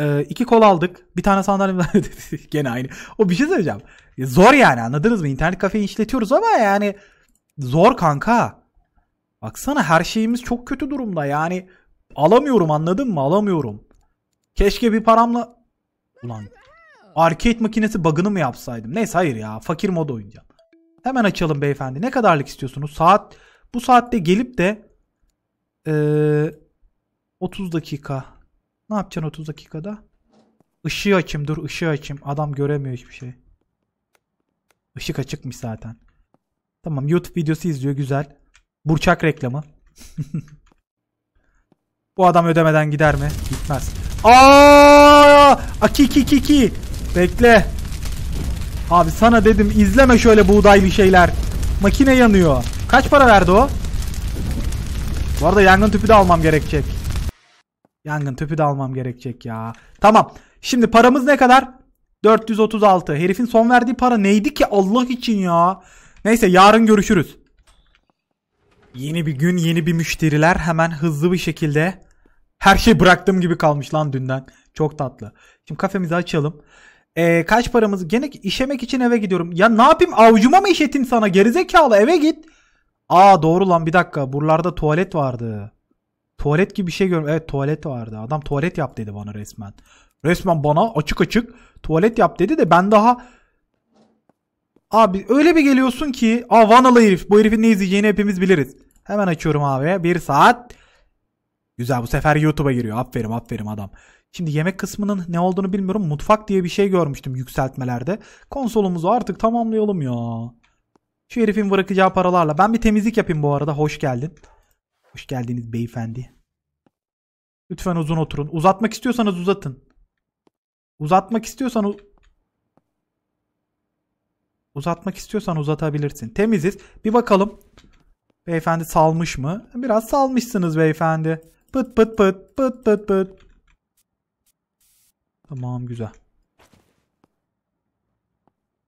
Ee, iki kol aldık. Bir tane sandalye *laughs* Gene aynı. O bir şey söyleyeceğim. Zor yani anladınız mı? İnternet kafeyi işletiyoruz ama yani zor kanka. Baksana her şeyimiz çok kötü durumda yani. Alamıyorum anladın mı? Alamıyorum. Keşke bir paramla... Ulan arcade makinesi bug'ını mı yapsaydım? Neyse hayır ya. Fakir mod oynayacağım. Hemen açalım beyefendi. Ne kadarlık istiyorsunuz? Saat bu saatte gelip de ee, 30 dakika. Ne yapacaksın 30 dakikada? Işığı açayım dur ışığı açayım. Adam göremiyor hiçbir şey. Işık açıkmış zaten. Tamam YouTube videosu izliyor güzel. Burçak reklamı. *laughs* Bu adam ödemeden gider mi? Gitmez. Aa! Aki ki ki ki. Bekle. Abi sana dedim izleme şöyle buğdaylı şeyler. Makine yanıyor. Kaç para verdi o? Bu arada yangın tüpü de almam gerekecek. Yangın tüpü de almam gerekecek ya. Tamam. Şimdi paramız ne kadar? 436. Herifin son verdiği para neydi ki Allah için ya? Neyse yarın görüşürüz. Yeni bir gün, yeni bir müşteriler hemen hızlı bir şekilde. Her şey bıraktığım gibi kalmış lan dünden. Çok tatlı. Şimdi kafemizi açalım. Ee, kaç paramız? Gene işemek için eve gidiyorum. Ya ne yapayım? Avucuma mı işetim sana? Gerizekalı eve git. Aa doğru lan bir dakika. Buralarda tuvalet vardı. Tuvalet gibi bir şey görüyorum. Evet tuvalet vardı. Adam tuvalet yap dedi bana resmen. Resmen bana açık açık tuvalet yap dedi de ben daha Abi öyle bir geliyorsun ki Aa Vanalı herif. Bu herifin ne izleyeceğini hepimiz biliriz. Hemen açıyorum abi. Bir saat. Güzel bu sefer YouTube'a giriyor. Aferin aferin adam. Şimdi yemek kısmının ne olduğunu bilmiyorum. Mutfak diye bir şey görmüştüm yükseltmelerde. Konsolumuzu artık tamamlayalım ya. Şu herifin bırakacağı paralarla. Ben bir temizlik yapayım bu arada. Hoş geldin. Hoş geldiniz beyefendi. Lütfen uzun oturun. Uzatmak istiyorsanız uzatın. Uzatmak istiyorsan uzatmak istiyorsan uzatabilirsin. Temiziz. Bir bakalım. Beyefendi salmış mı? Biraz salmışsınız beyefendi. Pıt pıt pıt pıt pıt pıt. Tamam güzel.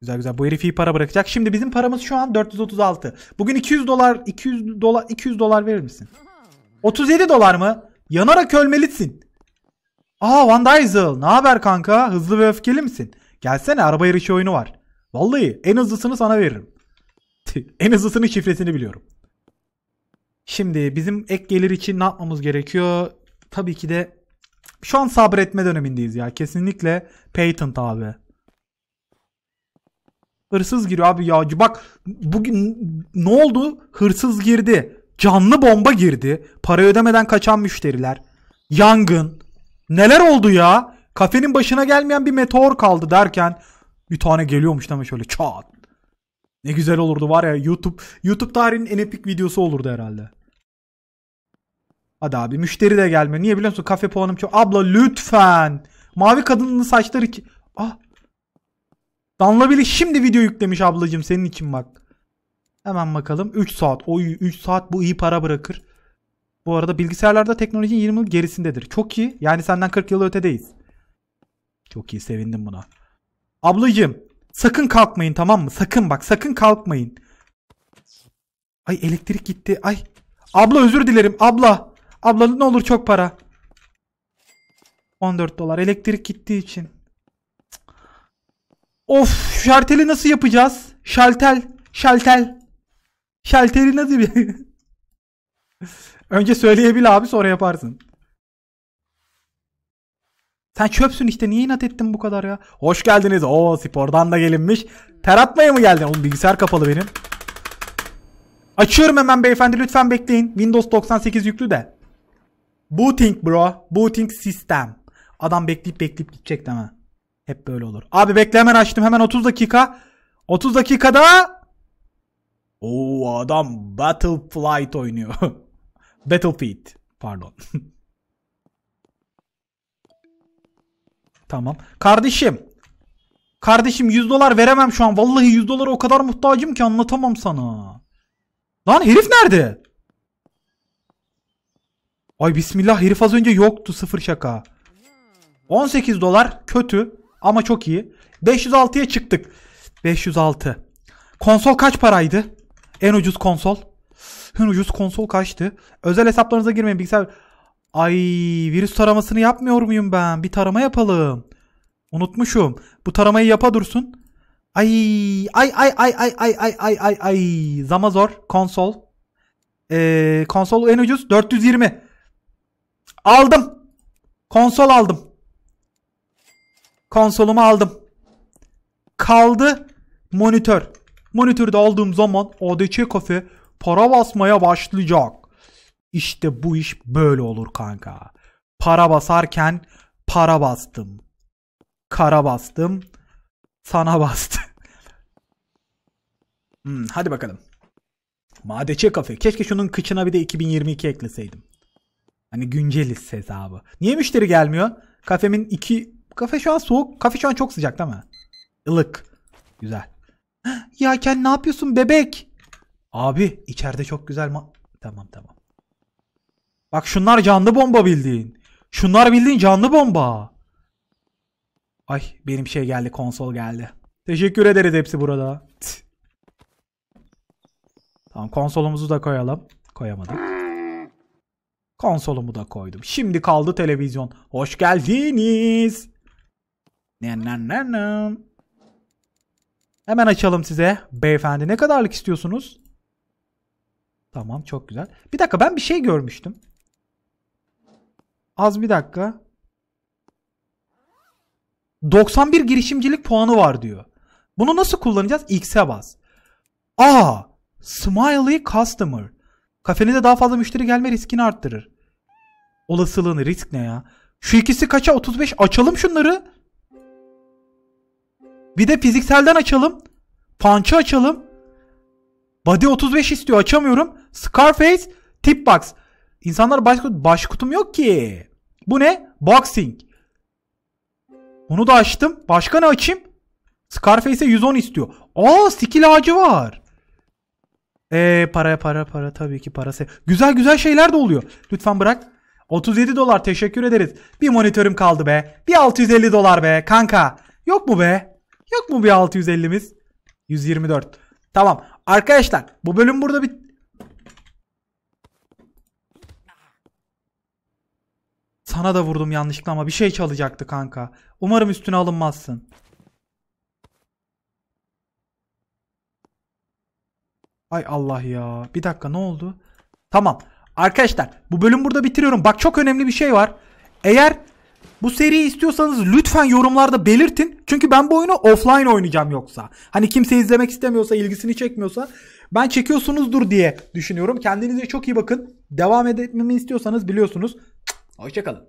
Güzel güzel. Bu herif iyi para bırakacak. Şimdi bizim paramız şu an 436. Bugün 200 dolar 200 dolar 200 dolar verir misin? 37 dolar mı? Yanarak ölmelisin. Aa Van Diesel. Ne haber kanka? Hızlı ve öfkeli misin? Gelsene araba yarışı oyunu var. Vallahi en hızlısını sana veririm. *laughs* en hızlısının şifresini biliyorum. Şimdi bizim ek gelir için ne yapmamız gerekiyor? Tabii ki de şu an sabretme dönemindeyiz ya. Kesinlikle patent abi. Hırsız giriyor abi ya. Bak bugün ne oldu? Hırsız girdi. Canlı bomba girdi. Para ödemeden kaçan müşteriler. Yangın. Neler oldu ya? Kafenin başına gelmeyen bir meteor kaldı derken bir tane geliyormuş ama şöyle çat. Ne güzel olurdu var ya YouTube YouTube tarihinin en epik videosu olurdu herhalde. Hadi abi müşteri de gelmiyor. Niye biliyor musun? Kafe puanım çok. Abla lütfen. Mavi kadının saçları ki. Ah. Danla bile şimdi video yüklemiş ablacım senin için bak. Hemen bakalım. 3 saat. Oy 3 saat bu iyi para bırakır. Bu arada bilgisayarlarda teknolojinin 20 yıl gerisindedir. Çok iyi. Yani senden 40 yıl ötedeyiz. Çok iyi sevindim buna. Ablacım sakın kalkmayın tamam mı? Sakın bak sakın kalkmayın. Ay elektrik gitti. Ay. Abla özür dilerim. Abla. Abla ne olur çok para. 14 dolar elektrik gittiği için. Of şalteli nasıl yapacağız? Şaltel. Şaltel. Şalteri nasıl bir... *laughs* Önce söyleyebil abi sonra yaparsın. Sen çöpsün işte niye inat ettin bu kadar ya? Hoş geldiniz. O spordan da gelinmiş. Ter atmaya mı geldin? Oğlum bilgisayar kapalı benim. Açıyorum hemen beyefendi lütfen bekleyin. Windows 98 yüklü de. Booting bro. Booting sistem. Adam bekleyip bekleyip gidecek mi? Hep böyle olur. Abi bekle açtım. Hemen 30 dakika. 30 dakikada Oo adam Battle Flight oynuyor. *laughs* Battlefield. Pardon. *laughs* tamam. Kardeşim. Kardeşim 100 dolar veremem şu an. Vallahi 100 dolara o kadar muhtacım ki anlatamam sana. Lan herif nerede? Ay bismillah herif az önce yoktu sıfır şaka. 18 dolar kötü ama çok iyi. 506'ya çıktık. 506. Konsol kaç paraydı? En ucuz konsol. En ucuz konsol kaçtı? Özel hesaplarınıza girmeyin bilgisayar. Ay virüs taramasını yapmıyor muyum ben? Bir tarama yapalım. Unutmuşum. Bu taramayı yapa dursun. Ay ay ay ay ay ay ay ay ay ay Zamazor konsol. Ee, konsol en ucuz 420. Aldım. Konsol aldım. Konsolumu aldım. Kaldı monitör. Monitörü de aldığım zaman ADC kafe para basmaya başlayacak. İşte bu iş böyle olur kanka. Para basarken para bastım. Kara bastım. Sana bastı. Hmm, hadi bakalım. Madeçe kafe. Keşke şunun kıçına bir de 2022 ekleseydim. Hani günceliz hesabı. Niye müşteri gelmiyor? Kafemin iki... Kafe şu an soğuk. Kafe şu an çok sıcak değil mi? Ilık. Güzel. *gasps* Ya Ken ne yapıyorsun bebek? Abi içeride çok güzel ma... Tamam tamam. Bak şunlar canlı bomba bildiğin. Şunlar bildiğin canlı bomba. Ay benim şey geldi konsol geldi. Teşekkür ederiz hepsi burada. Tamam konsolumuzu da koyalım. Koyamadık. Konsolumu da koydum. Şimdi kaldı televizyon. Hoş geldiniz. Hemen açalım size. Beyefendi ne kadarlık istiyorsunuz? Tamam çok güzel. Bir dakika ben bir şey görmüştüm. Az bir dakika. 91 girişimcilik puanı var diyor. Bunu nasıl kullanacağız? X'e bas. Aa, Smiley Customer. Kafenize daha fazla müşteri gelme riskini arttırır. Olasılığını risk ne ya? Şu ikisi kaça? 35. Açalım şunları. Bir de fizikselden açalım. Punch'ı açalım. Body 35 istiyor. Açamıyorum. Scarface, Tip Box. İnsanlar baş, baş kutum yok ki. Bu ne? Boxing. Bunu da açtım. Başka ne açayım? Scarface'e 110 istiyor. Aa skill ağacı var. Eee para para para tabii ki parası. Güzel güzel şeyler de oluyor. Lütfen bırak. 37 dolar teşekkür ederiz. Bir monitörüm kaldı be. Bir 650 dolar be kanka. Yok mu be? Yok mu bir 650'miz? 124. Tamam. Arkadaşlar bu bölüm burada bir Sana da vurdum yanlışlıkla ama bir şey çalacaktı kanka. Umarım üstüne alınmazsın. Ay Allah ya. Bir dakika ne oldu? Tamam. Arkadaşlar bu bölüm burada bitiriyorum. Bak çok önemli bir şey var. Eğer bu seriyi istiyorsanız lütfen yorumlarda belirtin. Çünkü ben bu oyunu offline oynayacağım yoksa. Hani kimse izlemek istemiyorsa, ilgisini çekmiyorsa ben çekiyorsunuzdur diye düşünüyorum. Kendinize çok iyi bakın. Devam etmemi istiyorsanız biliyorsunuz. Hoşçakalın.